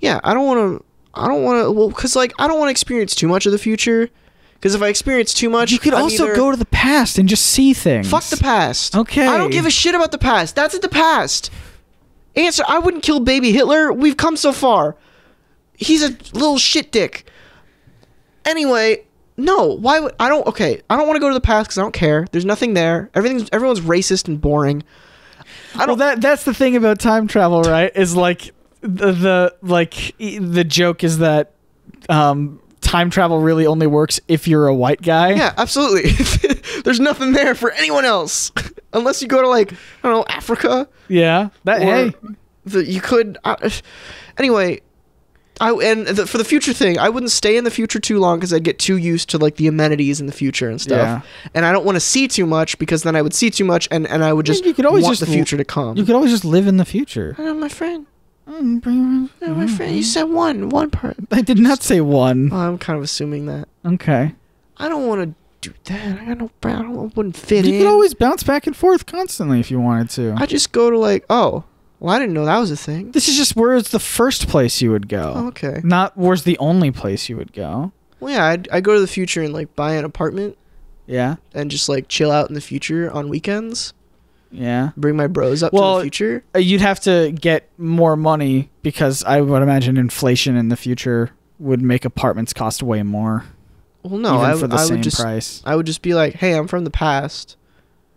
Yeah, I don't want to. I don't want to. Well, because like I don't want to experience too much of the future. Because if I experience too much, You could I'm also either- go to the past and just see things. Fuck the past. Okay. I don't give a shit about the past. That's in the past. Answer. I wouldn't kill baby Hitler. We've come so far. He's a little shit dick. Anyway, no. Why would I don't? Okay, I don't want to go to the past because I don't care. There's nothing there. Everything's everyone's racist and boring. I Well, don't. that that's the thing about time travel, right? Is like the, the like e- the joke is that um, time travel really only works if you're a white guy. yeah, absolutely. [laughs] There's nothing there for anyone else [laughs] unless you go to like I don't know Africa. Yeah. That hey. the, you could uh, anyway I and the, for the future thing, I wouldn't stay in the future too long because I'd get too used to like the amenities in the future and stuff. Yeah. And I don't want to see too much because then I would see too much and, and I would just you could always want just the future to come. You could always just live in the future. oh, my friend, Mm, my friend, you said one, one part. I did not say one. Oh, I'm kind of assuming that. Okay. I don't want to do that. I got no. Don't. I wouldn't fit You in. could always bounce back and forth constantly if you wanted to. I just go to like, oh, well, I didn't know that was a thing. this is just where it's the first place you would go. Oh, okay. Not where's the only place you would go. Well, yeah, I'd, I'd go to the future and like buy an apartment Yeah. and just like chill out in the future on weekends. Yeah. Bring my bros up to the future. Uh, You'd have to get more money because I would imagine inflation in the future would make apartments cost way more. Well, no, I, for the I same would just price. I would just be like, hey, I'm from the past,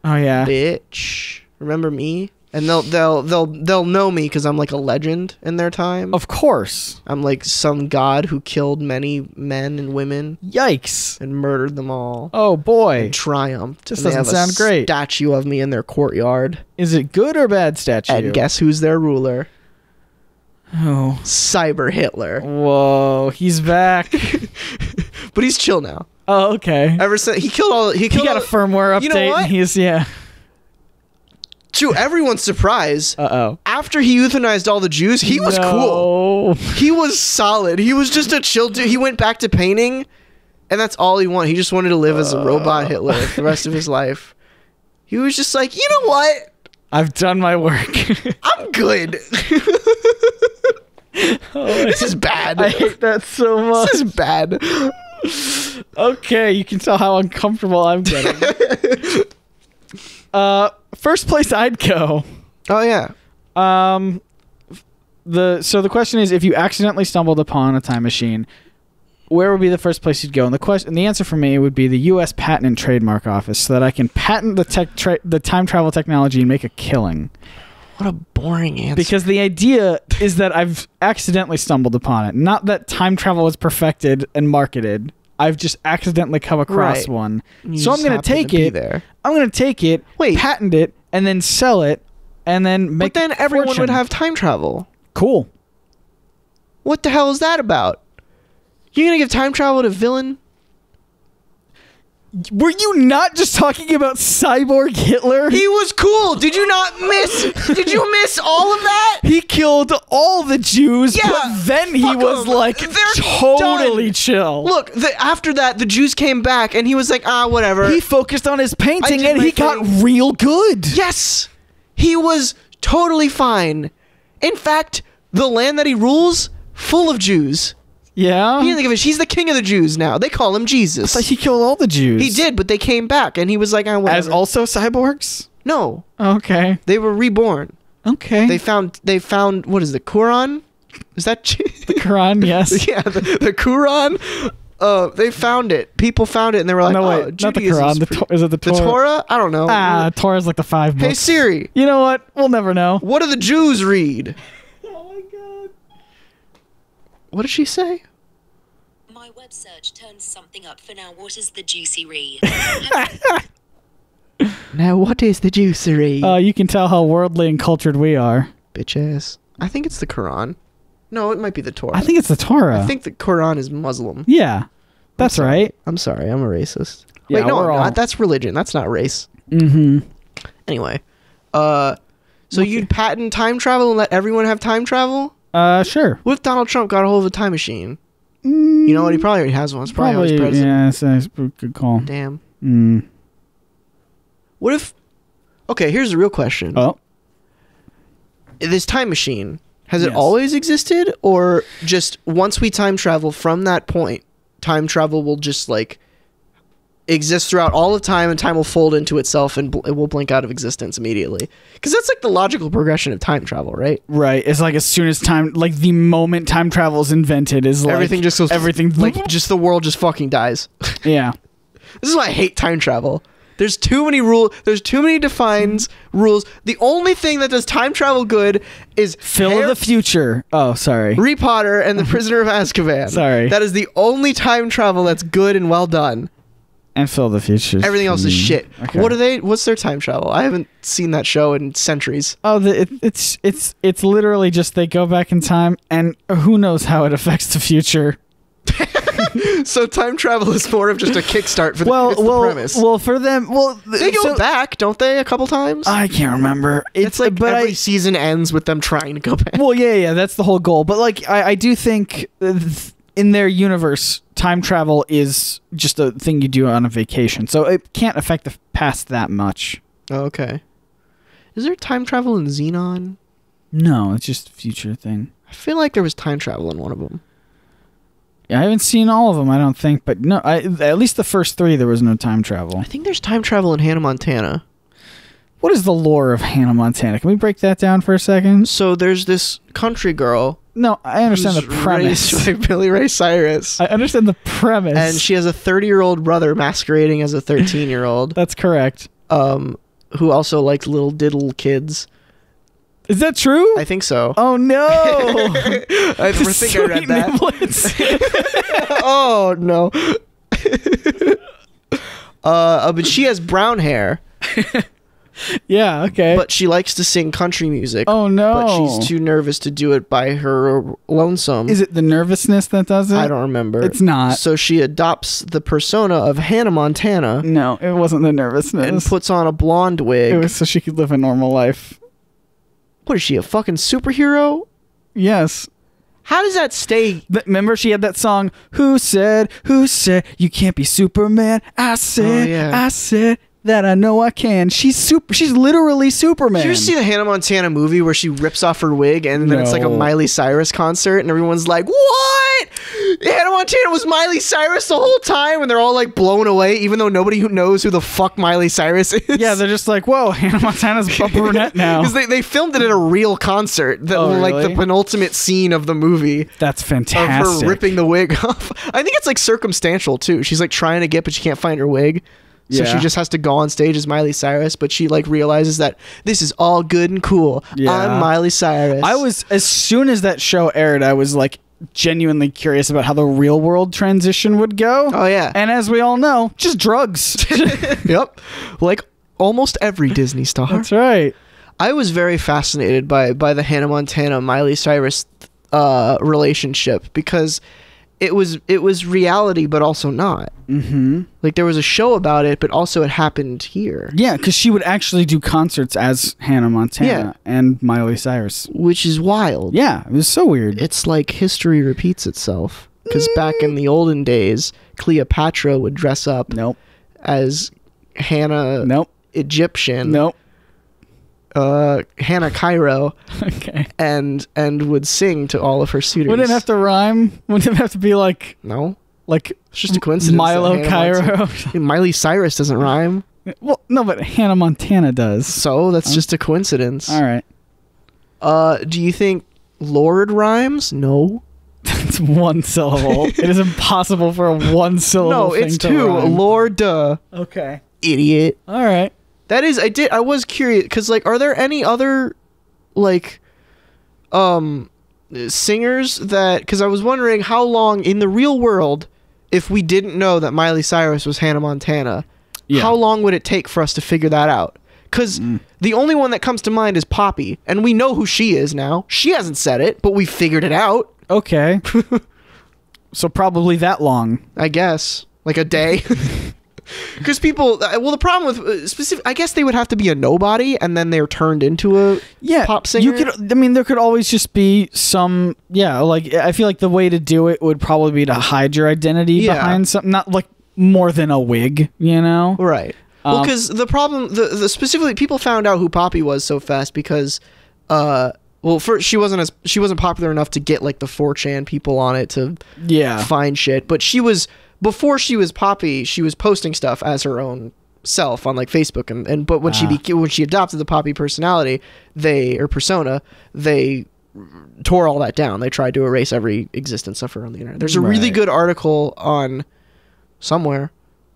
Oh yeah. bitch. Remember me? And they'll they'll they'll they'll know me because I'm like a legend in their time. Of course. I'm like some god who killed many men and women Yikes. and murdered them all. Oh boy. and triumphed. This And they doesn't sound great. Statue of me in their courtyard. Is it good or bad statue? And guess who's their ruler? Oh. Cyber Hitler. Whoa, he's back. [laughs] But he's chill now. oh, okay. Ever since he killed all, he He killed got a firmware update You know what? and he's yeah. To everyone's surprise. Uh oh. after he euthanized all the Jews, he was cool. He was solid. He was just a chill dude. He went back to painting, and that's all he wanted. He just wanted to live as a robot Hitler for the rest of his life. He was just like, you know what? I've done my work. [laughs] I'm good. this is bad. I hate that so much. this is bad. Okay, you can tell how uncomfortable I'm getting. [laughs] uh, first place I'd go. Oh yeah. Um, the so the question is, if you accidentally stumbled upon a time machine, where would be the first place you'd go? And the question, the answer for me would be the U.S. Patent and Trademark Office, so that I can patent the tech, tra- the time travel technology and make a killing. What a boring answer. Because the idea is that I've accidentally stumbled upon it, not that time travel is perfected and marketed. I've just accidentally come across Right. one. You so I'm gonna take to it. there. I'm gonna take it, Wait. patent it, and then sell it, and then make. But then everyone fortune. would have time travel. cool. What the hell is that about? You're gonna give time travel to villain? Were you not just talking about cyborg Hitler? He was cool. Did you not miss? did you miss all of that? He killed all the Jews, Yeah, but then he was 'em. like They're totally done. chill. Look, the, after that, the Jews came back, and he was like, ah, whatever. he focused on his painting and he got real good. yes, he was totally fine. In fact, the land that he rules, full of Jews. Yeah. He didn't think of it. He's the king of the Jews now. They call him Jesus. But he killed all the Jews. He did, but they came back, and he was like, "I whatever. As also cyborgs? no, Okay. they were reborn. Okay. They found. They found. What is the Quran? Is that? the Quran, [laughs] yes. yeah, the, the Quran. Uh, they found it. People found it, and they were like, no, "Oh, wait. Not the Quran. The Tor- is it the the Torah? Torah? I don't know. Ah, Torah's like the five books. hey Siri, You know what? We'll never know. what do the Jews read? [laughs] Oh my god. What did she say? My web search turns something up for now. What is the juicy read? [laughs] Now, what is the Jewsery? Uh, you can tell how worldly and cultured we are. Bitch ass. I think it's the Quran. No, it might be the Torah. I think it's the Torah. I think the Quran is Muslim. Yeah. That's sorry. right. I'm sorry, I'm a racist. Yeah, Wait, no, we're I'm all- not. That's religion. That's not race. Mm-hmm. Anyway, uh, so you'd patent time travel and let everyone have time travel? Uh, sure. What if Donald Trump got a hold of a time machine? You know what? He probably already has one. It's probably, Probably, president. yeah, that's that's a good call. Damn. Mm. What if? Okay, here's the real question. Oh, This time machine has it always existed, or just once we time travel from that point, time travel will just like exist throughout all of time, and time will fold into itself, and bl- it will blink out of existence immediately. Because that's like the logical progression of time travel, right? Right. It's like as soon as time, like the moment time travel is invented, is like everything just goes everything like just the world just fucking dies. [laughs] yeah. This is why I hate time travel. There's too many rule. There's too many defines rules. The only thing that does time travel good is Phil of the future. Oh, sorry. Harry Potter and the [laughs] Prisoner of Azkaban. Sorry. that is the only time travel that's good and well done. And Phil of the future. Everything else is Mm, shit. okay. What are they? What's their time travel? I haven't seen that show in centuries. Oh, the, it, it's it's it's literally just they go back in time, and who knows how it affects the future. [laughs] So time travel is more of just a kickstart for the, Well, it's the well, premise. well, for them, well, they go so- back, don't they? A couple times. I can't remember. it's like but every I, season ends with them trying to go back. well, yeah, yeah, that's the whole goal. But like, I, I do think uh, th- in their universe, time travel is just a thing you do on a vacation, so it can't affect the past that much. Oh, okay. Is there time travel in Zenon? No, it's just a future thing. I feel like there was time travel in one of them. Yeah, I haven't seen all of them. I don't think, but no, I, at least the first three there was no time travel. I think there's time travel in Hannah Montana. What is the lore of Hannah Montana? Can we break that down for a second? So there's this country girl. No, I understand the premise. [laughs] by Billy Ray Cyrus. I understand the premise. and she has a 30 year old brother masquerading as a 13 year old [laughs] That's correct. um, who also likes little diddle kids. Is that true? I think so. oh no! [laughs] I think I read that. oh no. uh, but she has brown hair, [laughs] yeah. Okay. but she likes to sing country music. oh no! But she's too nervous to do it by her lonesome. Is it the nervousness that does it? I don't remember. It's not. So she adopts the persona of Hannah Montana No, it wasn't the nervousness. and puts on a blonde wig. it was so she could live a normal life. what is she, a fucking superhero? Yes. How does that stay? Th- Remember, she had that song. Who said? Who said you can't be Superman? I said. Oh, yeah. I said that I know I can. She's super. She's literally Superman. Did you ever see the Hannah Montana movie where she rips off her wig and then it's like a Miley Cyrus concert and everyone's like, "What? Hannah Montana was Miley Cyrus the whole time?" And they're all like blown away, even though nobody who knows who the fuck Miley Cyrus is. yeah, they're just like, whoa, [laughs] Hannah Montana's a [laughs] brunette now. because they, they filmed it at a real concert that Oh, like the penultimate scene of the movie That's of fantastic. her ripping the wig [laughs] off. I think it's like circumstantial too. She's like trying to get, but she can't find her wig. So she just has to go on stage as Miley Cyrus, but she like realizes that this is all good and cool. Yeah. I'm Miley Cyrus. I was as soon as that show aired, I was like genuinely curious about how the real world transition would go. Oh yeah. And as we all know, just drugs. [laughs] [laughs] yep. Like almost every Disney star. That's right. I was very fascinated by by the Hannah Montana Miley Cyrus uh, relationship because it was it was reality, but also not. Mm-hmm. Like there was a show about it, but also it happened here, Yeah, because she would actually do concerts as Hannah Montana Yeah. and Miley Cyrus. which is wild. Yeah, it was so weird. It's like history repeats itself. Because back in the olden days, Cleopatra would dress up nope. as Hannah Nope. Egyptian, Nope. Uh, Hannah Cairo, [laughs] Okay. and and would sing to all of her suitors. Wouldn't it have to rhyme? Wouldn't it have to be like No, like it's just a coincidence. Milo Cairo? [laughs] Montana- Miley Cyrus doesn't rhyme, [laughs] well, no, but Hannah Montana does. so that's just a coincidence. All right. Uh, do you think Lord rhymes? No. It's one syllable. it is impossible for a one syllable. No, it's to two. Lord, duh, Okay. idiot. All right. That is, I did. I was curious because, like, are there any other, like, um, singers that? Because I was wondering how long in the real world, if we didn't know that Miley Cyrus was Hannah Montana, Yeah. how long would it take for us to figure that out? Because the only one that comes to mind is Poppy, and we know who she is now. She hasn't said it, but we figured it out. Okay. [laughs] so probably that long. I guess like a day. [laughs] [laughs] Because people, uh, well, the problem with uh, specific, I guess they would have to be a nobody, and then they're turned into a Yeah, pop singer. You could. I mean, there could always just be some. Yeah, like I feel like the way to do it would probably be to hide your identity Yeah. behind something, not like more than a wig. You know. right. well, Um, because the problem, the, the specifically, people found out who Poppy was so fast because, uh, well, first she wasn't as she wasn't popular enough to get like the 4chan people on it to Yeah. find shit, but she was before she was Poppy, she was posting stuff as her own self on like Facebook and, and but when she Ah. became when she adopted the Poppy personality, they or persona, they tore all that down. They tried to erase every existence of her on the internet. There's a really good article on somewhere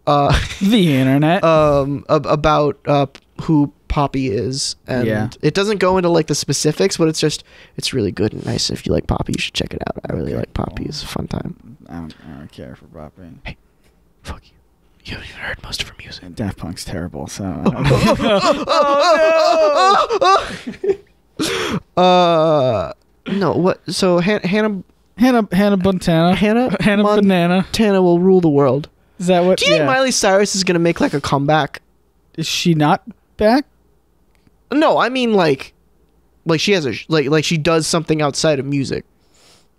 uh [laughs] the internet. um ab- about uh who Poppy is and Yeah. it doesn't go into like the specifics, but it's just it's really good and nice. If you like Poppy, you should check it out. I really Okay, like Poppy. It's a fun time. I, don't, I don't care for hey Fuck you. You haven't even heard most of her music. Daft Punk's terrible, so. I don't [laughs] know. [laughs] Uh, no. What? So Han- Hannah Hannah Hannah Montana. Hannah [laughs] Hannah Mon- Banana. Montana will rule the world. Is that what? Do you yeah. think Miley Cyrus is gonna make like a comeback? Is she not back? No, I mean like, like she has a like like she does something outside of music,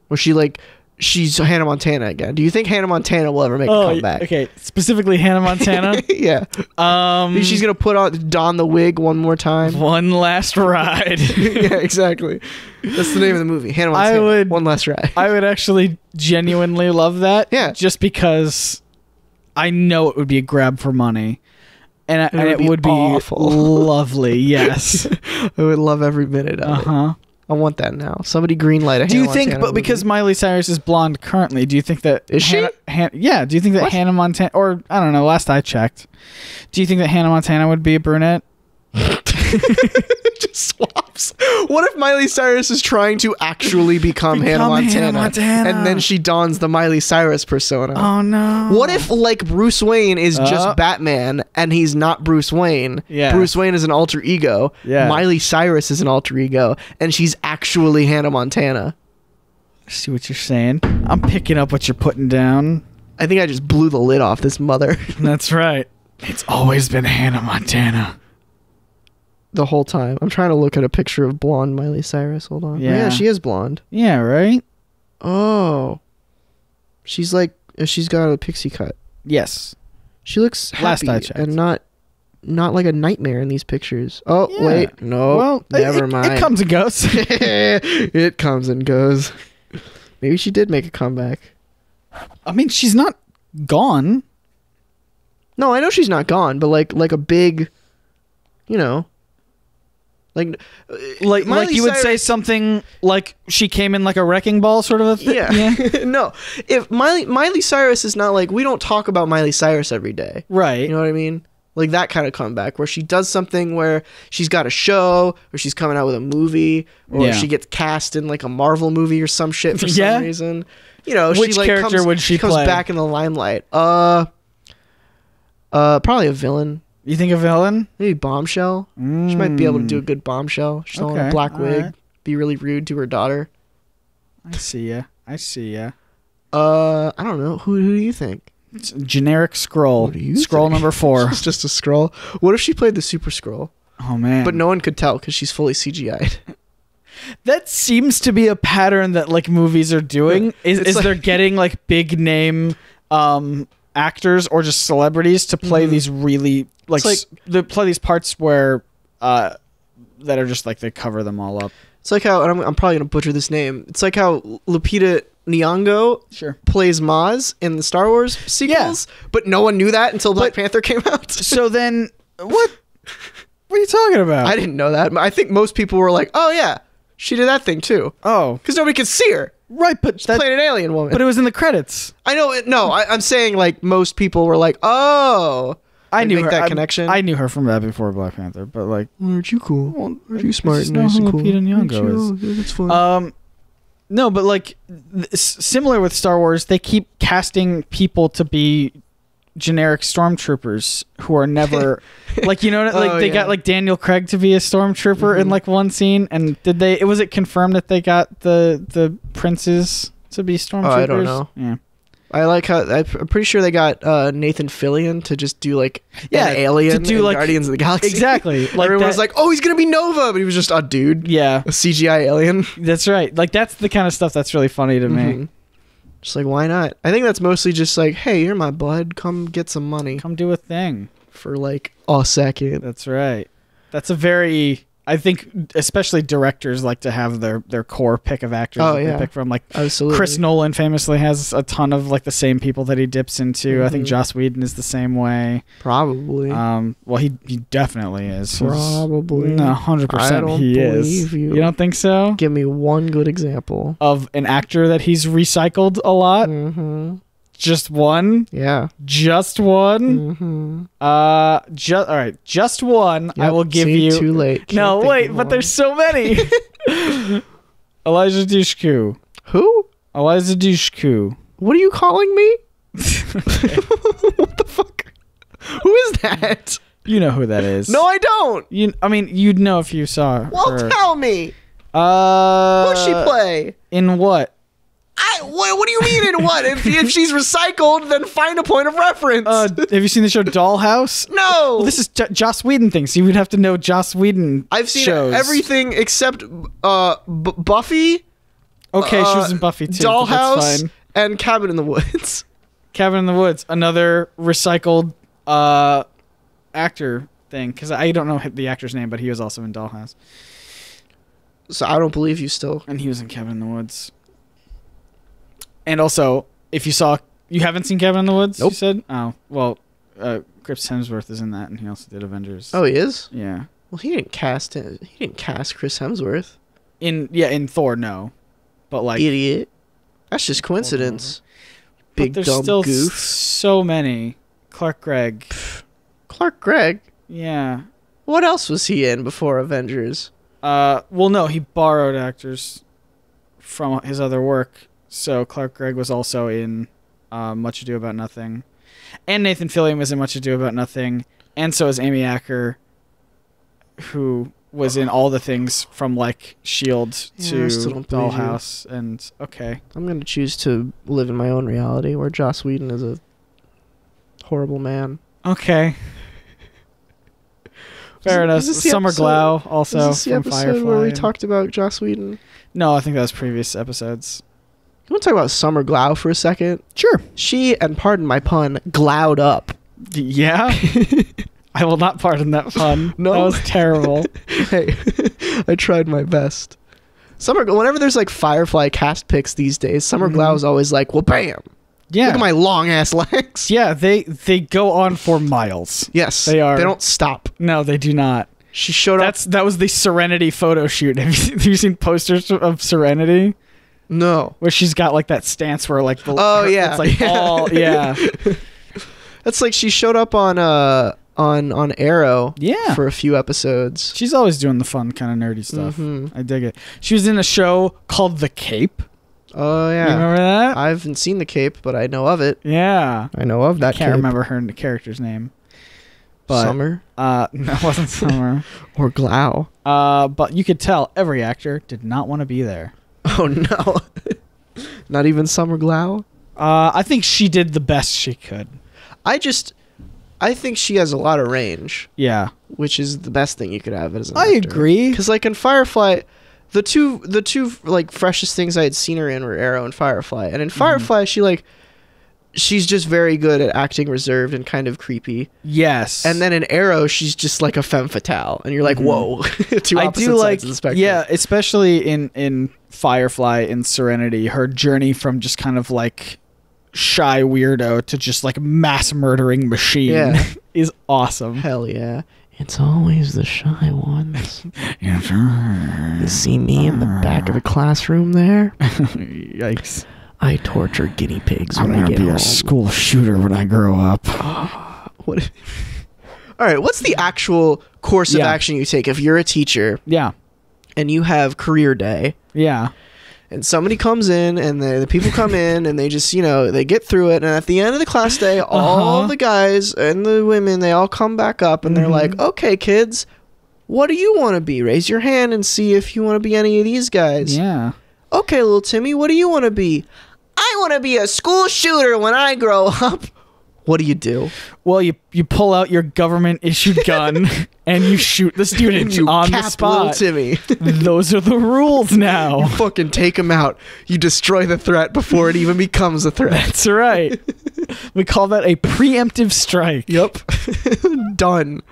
where she like she's Hannah Montana again. Do you think Hannah Montana will ever make a comeback? Oh, okay. Specifically, Hannah Montana. [laughs] yeah. um, she's gonna put on don the wig one more time. one last ride. [laughs] yeah, exactly. That's the name of the movie. Hannah I Montana. would- one last ride. I would actually genuinely love that. Yeah. Just because I know it would be a grab for money. And, I- it and would it be would be lovely. Yes. [laughs] I would love every minute of it. Uh huh. I want that now. Somebody greenlight a Do you think, Montana but movie. because Miley Cyrus is blonde currently, do you think that Is she? Han- yeah. Do you think that What? Hannah Montana, or I don't know, last I checked, do you think that Hannah Montana would be a brunette? [laughs] [laughs] [laughs] just swaps. What if Miley Cyrus is trying to actually become, Hannah, Montana, Hannah Montana. and then she dons the Miley Cyrus persona? Oh no. What if like Bruce Wayne is Uh. just Batman and he's not Bruce Wayne? Yeah. Bruce Wayne is an alter ego. Yeah. Miley Cyrus is an alter ego, and she's actually Hannah Montana. I see what you're saying? I'm picking up what you're putting down. I think I just blew the lid off this mother [laughs] That's right. It's always been Hannah Montana. The whole time. I'm trying to look at a picture of blonde Miley Cyrus. Hold on. Yeah. yeah she is blonde. Yeah, right? Oh. She's like uh, she's got a pixie cut. Yes. She looks happy Last I checked. and not not like a nightmare in these pictures. Oh Yeah. wait, no, well, never it, mind. It comes and goes. [laughs] [laughs] it comes and goes. Maybe she did make a comeback. I mean, she's not gone. No, I know she's not gone, but like like a big, you know, like Like, Miley like you would say something like she came in like a wrecking ball, sort of a thing. Yeah, [laughs] no. If Miley Miley Cyrus is not like we don't talk about Miley Cyrus every day. right. You know what I mean? Like that kind of comeback where she does something where she's got a show or she's coming out with a movie or Yeah. she gets cast in like a Marvel movie or some shit for [laughs] Yeah. some reason. You know, she like character comes, would she comes play? back in the limelight. Uh uh probably a villain. You think a villain? Maybe bombshell. She might be able to do a good bombshell. She's in a black wig, alright. be really rude to her daughter. I see ya. I see ya. Uh I don't know. Who who do you think? It's generic Skrull. What do you Skrull think? number [laughs] four. It's just a Skrull. What if she played the super Skrull? Oh man. But no one could tell because she's fully CGI'd. [laughs] that seems to be a pattern that like movies are doing. [laughs] Is, It's is like- they're getting like big name um actors or just celebrities to play Mhm. these really like, s- they play these parts where uh that are just like they cover them all up. It's like how and I'm, I'm probably gonna butcher this name. It's like how Lupita Nyong'o Sure. plays Maz in the Star Wars sequels, but no one knew that until Black But- Panther came out. [laughs] So then what what are you talking about? I didn't know that. I think most people were like, "Oh yeah, she did that thing too," oh. because nobody could see her Right, but that, playing an alien woman. but it was in the credits. I know. It, no, I, I'm saying like most people were like, "Oh." I knew make her. that I- connection. I knew her from that before Black Panther, but like Aren't you cool? Aren't you smart and nice and cool? Lupita Nyong'o you? is. That's fun. Um, no, but like th- similar with Star Wars, they keep casting people to be generic stormtroopers who are never [laughs] like you know what? like Oh, they yeah. got like Daniel Craig to be a stormtrooper in Mhm. like one scene, and did they? It was it confirmed that they got the the princes to be stormtroopers? Oh, I don't know. Yeah, I like how I'm pretty sure they got uh, Nathan Fillion to just do like Yeah, an alien to do, like- Guardians of the Galaxy. exactly. [laughs] Like Everyone was like, "Oh, he's gonna be Nova," but he was just a dude, yeah, a CGI alien. that's right. Like that's the kind of stuff that's really funny to me. Just like, why not? I think that's mostly just like, "Hey, you're my bud. Come get some money Come do a thing. for like a second. That's right. That's a very I think especially directors like to have their their core pick of actors Oh, that yeah. they pick from. Like Absolutely. Chris Nolan famously has a ton of like the same people that he dips into. I think Mhm. Joss Whedon is the same way. Probably. Um, well, he he definitely is. Probably. No, hundred I percent. don't He is. believe you. You don't think so? Give me one good example. Of an actor that he's recycled a lot. Mm-hmm. Just one. Yeah. Just one. Mm-hmm. Uh, just all right. Just one. I will give See, you. Too late. Can't no, wait, but one. there's so many. [laughs] Eliza Dushku. who? Eliza Dushku. What are you calling me? [laughs] what the fuck? Who is that? You know who that is. No, I don't. You, I mean, you'd know if you saw Well, her. tell me. uh, Who's she play? In what? I, what, what do you mean in what? If, if she's recycled, then find a point of reference. Uh, have you seen the show Dollhouse? no. Well, this is J- Joss Whedon thing, so you would have to know Joss Whedon. I've seen shows. everything except uh, B- Buffy, Okay, she was uh, in Buffy too. Dollhouse, and Cabin in the Woods. [laughs] Cabin in the Woods, another recycled uh, actor thing. Because I don't know the actor's name, but he was also in Dollhouse, So I don't believe you still. and he was in Cabin in the Woods. And also, if you saw, you haven't seen Cabin in the Woods. Nope. You said, oh well, uh, Chris Hemsworth is in that, and he also did Avengers. Oh, he is. yeah. Well, he didn't cast him. He didn't cast Chris Hemsworth. In yeah, in Thor, no, but like Idiot. That's just coincidence. but Big there's dumb still goof. so many. Clark Gregg. [sighs] Clark Gregg. Yeah. What else was he in before Avengers? Uh, well, no, he borrowed actors from his other work. So Clark Gregg was also in uh, Much Ado About Nothing, and Nathan Fillion was in Much Ado About Nothing, and so is Amy Acker, who was in all the things from like Shield Yeah, to I still don't believe you. Dollhouse, and okay, I'm gonna choose to live in my own reality where Joss Whedon is a horrible man. okay. Fair enough. is this the Summer episode- Glau also is this the episode Firefly. where we talked about Joss Whedon? no, I think that was previous episodes. You want to talk about Summer Glau for a second? Sure. She, and pardon my pun, glowed up. Yeah. [laughs] I will not pardon that pun. [laughs] No. That was terrible. [laughs] hey, I tried my best. Summer, whenever there's like Firefly cast picks these days, Summer Mhm. Glau is always like, well, bam. Yeah. Look at my long ass legs. yeah, they they go on for miles. Yes, They are. They don't stop. No, they do not. She showed up. That's that was the Serenity photo shoot. Have you, have you seen posters of Serenity No, where she's got like that stance where like the Oh, her- yeah. it's like Yeah. all [laughs] yeah that's like she showed up on uh on on Arrow. Yeah. for a few episodes. she's always doing the fun kind of nerdy stuff. Mhm. I dig it. She was in a show called The Cape. Oh You yeah, remember that? I haven't seen the Cape, but I know of it. yeah. I know of that. I Can't Cape. remember her character's name. But Summer uh [laughs] no, it wasn't [laughs] Summer. or Glau. Uh, but you could tell every actor did not want to be there. [laughs] Oh no, not even Summer Glau. Uh, I think she did the best she could. I just, I think she has a lot of range, Yeah, which is the best thing you could have as an I agree. Because like in Firefly, the two the two like freshest things I had seen her in were Arrow and Firefly, and in Mm-hmm. Firefly she like. She's just very good at acting reserved and kind of creepy. Yes, And then in Arrow, she's just like a femme fatale, and you're like, Mhm. "Whoa!" [laughs] Two I do sides like of the spectrum. yeah, especially in in Firefly and Serenity, her journey from just kind of like shy weirdo to just like mass murdering machine Yeah. [laughs] is awesome. Hell yeah. It's always the shy ones. [laughs] You see me in the back of the classroom there? [laughs] Yikes! I torture guinea pigs I'm when I gonna get be home. a school shooter when I grow up. [gasps] What? All right, what's the actual course of Yeah. action you take if you're a teacher Yeah, and you have career day yeah. and somebody comes in and the, the people come in and they just, you know, they get through it and at the end of the class day, all Uh-huh. the guys and the women, they all come back up and they're Mhm. like, "Okay, kids, what do you want to be? Raise your hand and see if you want to be any of these guys." Yeah. Okay, little Timmy, what do you want to be? I want to be a school shooter when I grow [laughs] up. What do you do? Well, you you pull out your government issued gun [laughs] and you shoot the student you on the cap little spot. Timmy. Those are the rules [laughs] now. Fucking take him out. You destroy the threat before it even becomes a threat. That's right. We call that a preemptive strike. Yep. [laughs] Done.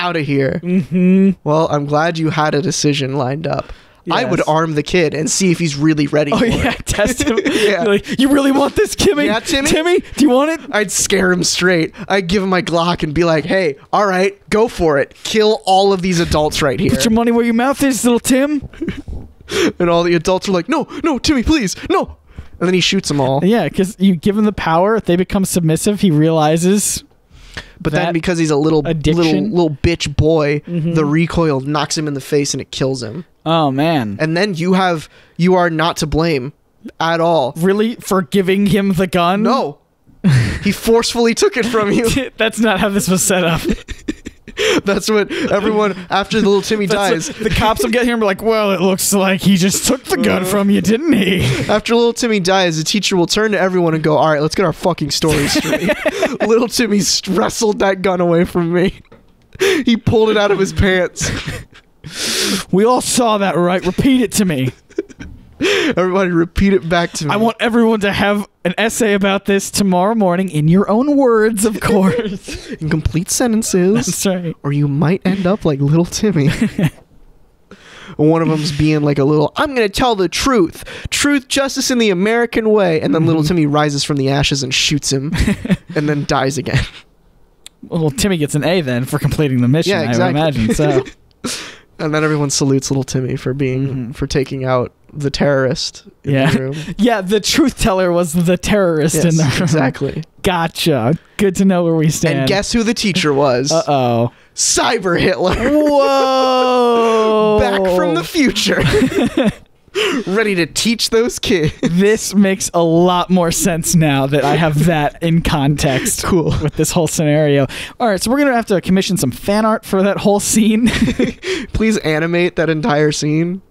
out of here. Mm-hmm. Well, I'm glad you had a decision lined up. I would arm the kid and see if he's really ready Oh for yeah, it. test him. [laughs] Yeah. Like, you really want this, Timmy? Yeah, Timmy? Timmy, do you want it? I'd scare him straight. I'd give him my Glock and be like, "Hey, all right, go for it. Kill all of these adults right here." Put your money where your mouth is, little Tim. [laughs] and all the adults are like, "No, no, Timmy, please, no." And then he shoots them all. Yeah, because you give him the power. If they become submissive, he realizes. But then because he's a little little addiction? little bitch boy, Mhm. the recoil knocks him in the face and it kills him. Oh man. And then you have you are not to blame at all. really for giving him the gun? No. [laughs] he forcefully took it from you. [laughs] That's not how this was set up. [laughs] That's what everyone after the little Timmy dies. the cops will get here and be like, "Well, it looks like he just took the gun uh. from you, didn't he?" After little Timmy dies, the teacher will turn to everyone and go, "All right, let's get our fucking story straight." little Timmy wrestled that gun away from me. He pulled it out of his pants. We all saw that, right? Repeat it to me. Everybody, repeat it back to me. I want everyone to have an essay about this tomorrow morning in your own words, of course. [laughs] in complete sentences, That's right. or you might end up like little Timmy. [laughs] One of them's being like a little, I'm going to tell the truth. Truth, justice in the American way. And then little Mm-hmm. Timmy rises from the ashes and shoots him [laughs] and then dies again. Well, Timmy gets an A then for completing the mission. Yeah, I would imagine. So And then everyone salutes little Timmy for being, Mhm. for taking out the terrorist in Yeah. the room. [laughs] yeah, the truth teller was the terrorist in Yes, the room. exactly. Gotcha. Good to know where we stand. And guess who the teacher was? Uh oh. Cyber Hitler. [laughs] Whoa! Back from the future. [laughs] [laughs] Ready to teach those kids. This makes a lot more sense now that I have that in context. Cool. With this whole scenario. All right, so we're gonna have to commission some fan art for that whole scene. [laughs] [laughs] Please animate that entire scene.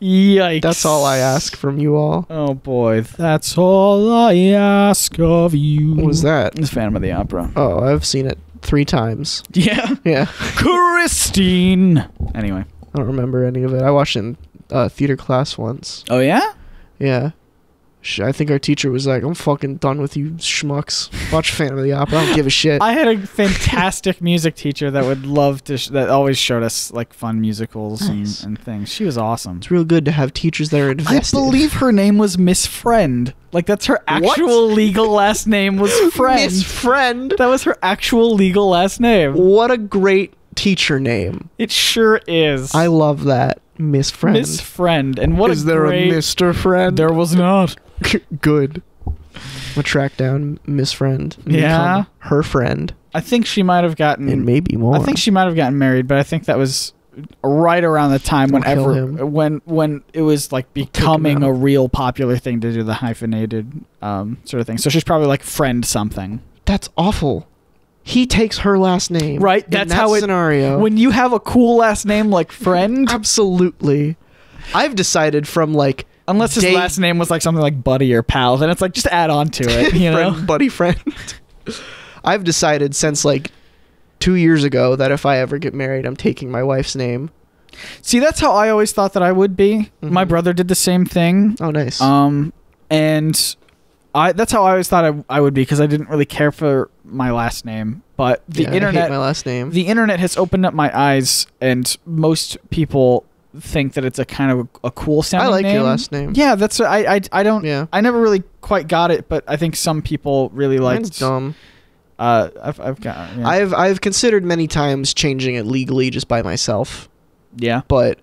Yikes! That's all I ask from you all. Oh boy, that's all I ask of you. What was that? It's Phantom of the Opera. Oh, I've seen it three times. Yeah, Yeah. Christine. Anyway. I don't remember any of it. I watched it in uh, theater class once. Oh yeah. Yeah. I think our teacher was like, I'm fucking done with you schmucks. Watch Phantom of the Opera. I don't give a shit. [laughs] I had a fantastic music teacher that would love to, sh- that always showed us like fun musicals Nice. and, and things. She was awesome. it's real good to have teachers that are invested. I believe her name was Miss Friend. Like that's her actual legal last name was [laughs] Friend. Miss Friend. that was her actual legal last name. What a great teacher name. It sure is. I love that. Miss Friend. Miss Friend. And what Is there great, a Mr. Friend? There was not. [laughs] good. I'm gonna track down Miss Friend. Yeah? Her friend. I think she might have gotten And maybe more. I think she might have gotten married, but I think that was right around the time Don't whenever when when it was like becoming a real popular thing to do the hyphenated um, sort of thing. So she's probably like friend something. That's awful. He takes her last name. Right, that's that how it- scenario. When you have a cool last name like friend, Absolutely. I've decided from like unless his Dave- last name was like something like buddy or pal, then it's like just add on to it, you [laughs] know. buddy friend. I've decided since like two years ago that if I ever get married, I'm taking my wife's name. See, that's how I always thought that I would be. My Mhm. brother did the same thing. Oh, nice. Um, and I that's how I always thought I, I would be because I didn't really care for my last name. But the Yeah, internet, my last name. the internet has opened up my eyes, and most people think that it's a kind of a, a cool I like name. your last name. Yeah, that's I I, I don't. Yeah. I never really quite got it, but I think some people really liked. Mine's dumb. Uh, I've I've got. Yeah. I've I've considered many times changing it legally just by myself, yeah. but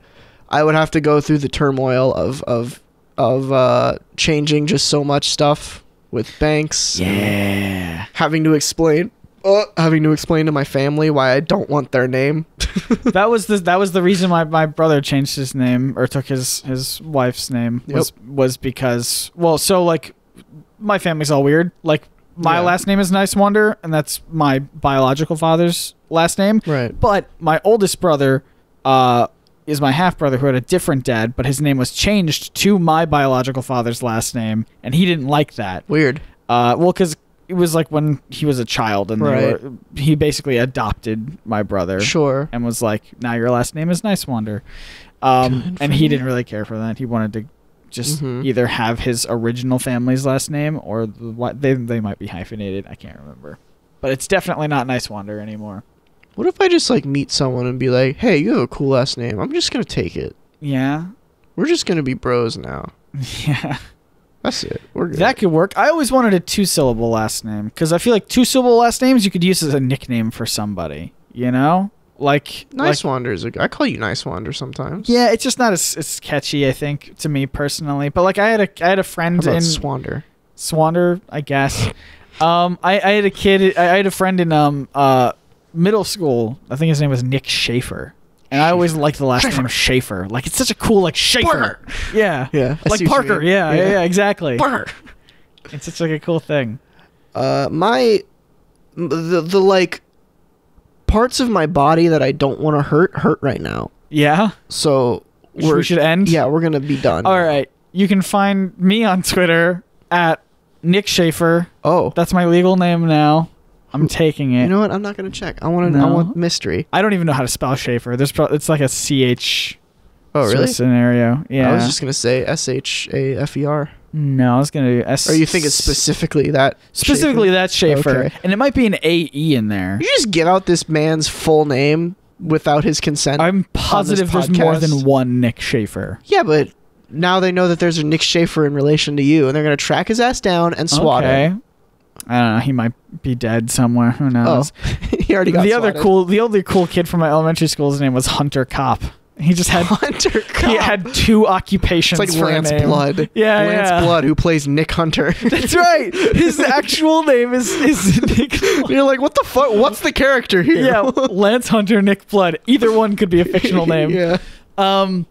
I would have to go through the turmoil of of of uh, changing just so much stuff with banks. Yeah. having to explain uh, having to explain to my family why I don't want their name. [laughs] that was the that was the reason why my brother changed his name or took his his wife's name was was because well so like my family's all weird like my Yeah. last name is Niswander and that's my biological father's last name Right. but my oldest brother uh is my half brother who had a different dad but his name was changed to my biological father's last name and he didn't like that Weird. uh well cuz it was like when he was a child and they Right. were, he basically adopted my brother Sure. and was like, "Now your last name is Niswander," um, and he you. didn't really care for that. He wanted to just Mhm. either have his original family's last name or the, what they they might be hyphenated. I can't remember, but it's definitely not Niswander anymore. What if I just like meet someone and be like, "Hey, you have a cool last name. I'm just gonna take it. Yeah. We're just gonna be bros now. [laughs] Yeah. That's it. We're good." That could work. I always wanted a two syllable last name because I feel like two syllable last names you could use as a nickname for somebody. You know, like nice like, Wander is a. I call you Nice Wander sometimes. Yeah, it's just not as, as catchy. I think to me personally, but like I had a I had a friend in Swander? Swander, I guess. Um, I, I had a kid. I I had a friend in um uh middle school. I think his name was Nick Schaefer, and I always liked the last name Schaefer. Like it's such a cool like Schaefer. Yeah, Yeah, I like see what you Parker. Yeah, yeah, yeah, exactly. Parker. It's such like a cool thing. Uh, my the the like parts of my body that I don't want to hurt hurt right now. Yeah. So Should- we should end? Yeah, we're gonna be done. All right. You can find me on Twitter at Nick Schaefer. Oh, That's my legal name now. I'm taking it. you know what? I'm not gonna check. I want to. I want mystery. I don't even know how to spell Schaefer. There's pro- it's like a CH Oh, really? scenario. Yeah. I was just gonna say S H A F E R. no, I was gonna do S. Or you think it's specifically that? specifically Schaefer? that Schaefer, Okay. and it might be an A E in there. You just give out this man's full name without his consent. I'm positive there's more than one Nick Schaefer. yeah, but now they know that there's a Nick Schaefer in relation to you, and they're gonna track his ass down and swat okay. him. I don't know. He might be dead somewhere. Who Oh, knows? [laughs] he already got the other cool, the other cool kid from my elementary school's name was Hunter Cop. He just had Hunter. he Cop. had two occupations. It's like Lance. Blood. Yeah, Lance yeah. Blood, who plays Nick Hunter. [laughs] That's right. His actual name is is [laughs] Nick. You're like, what the fuck? What's the character here? Yeah, Lance Hunter, Nick Blood. Either one could be a fictional name. yeah. Um,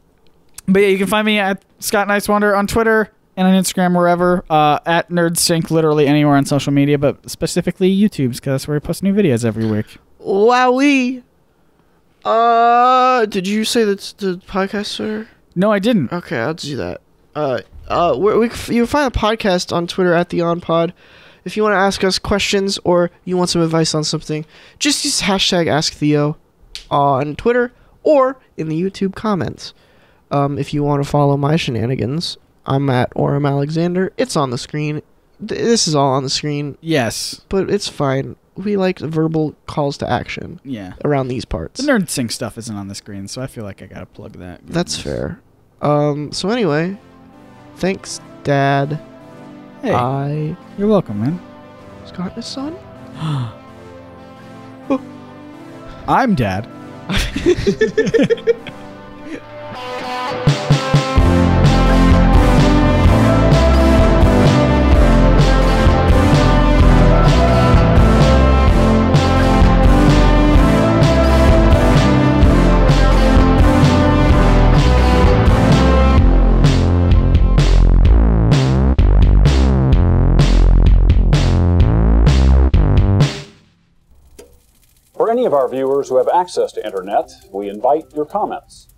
but yeah, you can find me at Scott Niswander on Twitter and on Instagram wherever. Uh, at NerdSync, literally anywhere on social media, but specifically YouTube's because that's where we post new videos every week. Wowee. Uh, did you say that's the podcast, Twitter? No, I didn't. Okay, I'll do that. Uh, uh, where we you can find the podcast on Twitter at the OnPod. If you want to ask us questions or you want some advice on something, just use hashtag Ask Theo on Twitter or in the YouTube comments. Um, if you want to follow my shenanigans, I'm at Auram Alexander. It's on the screen. Th- This is all on the screen, Yes. but it's fine. We like verbal calls to action Yeah. around these parts. The NerdSync stuff isn't on the screen, so I feel like I gotta plug that. That's fair. Um, so anyway, thanks, Dad. Hey, I you're welcome, man. Scott and his son. [gasps] I'm Dad. [laughs] any of our viewers who have access to internet, we invite your comments.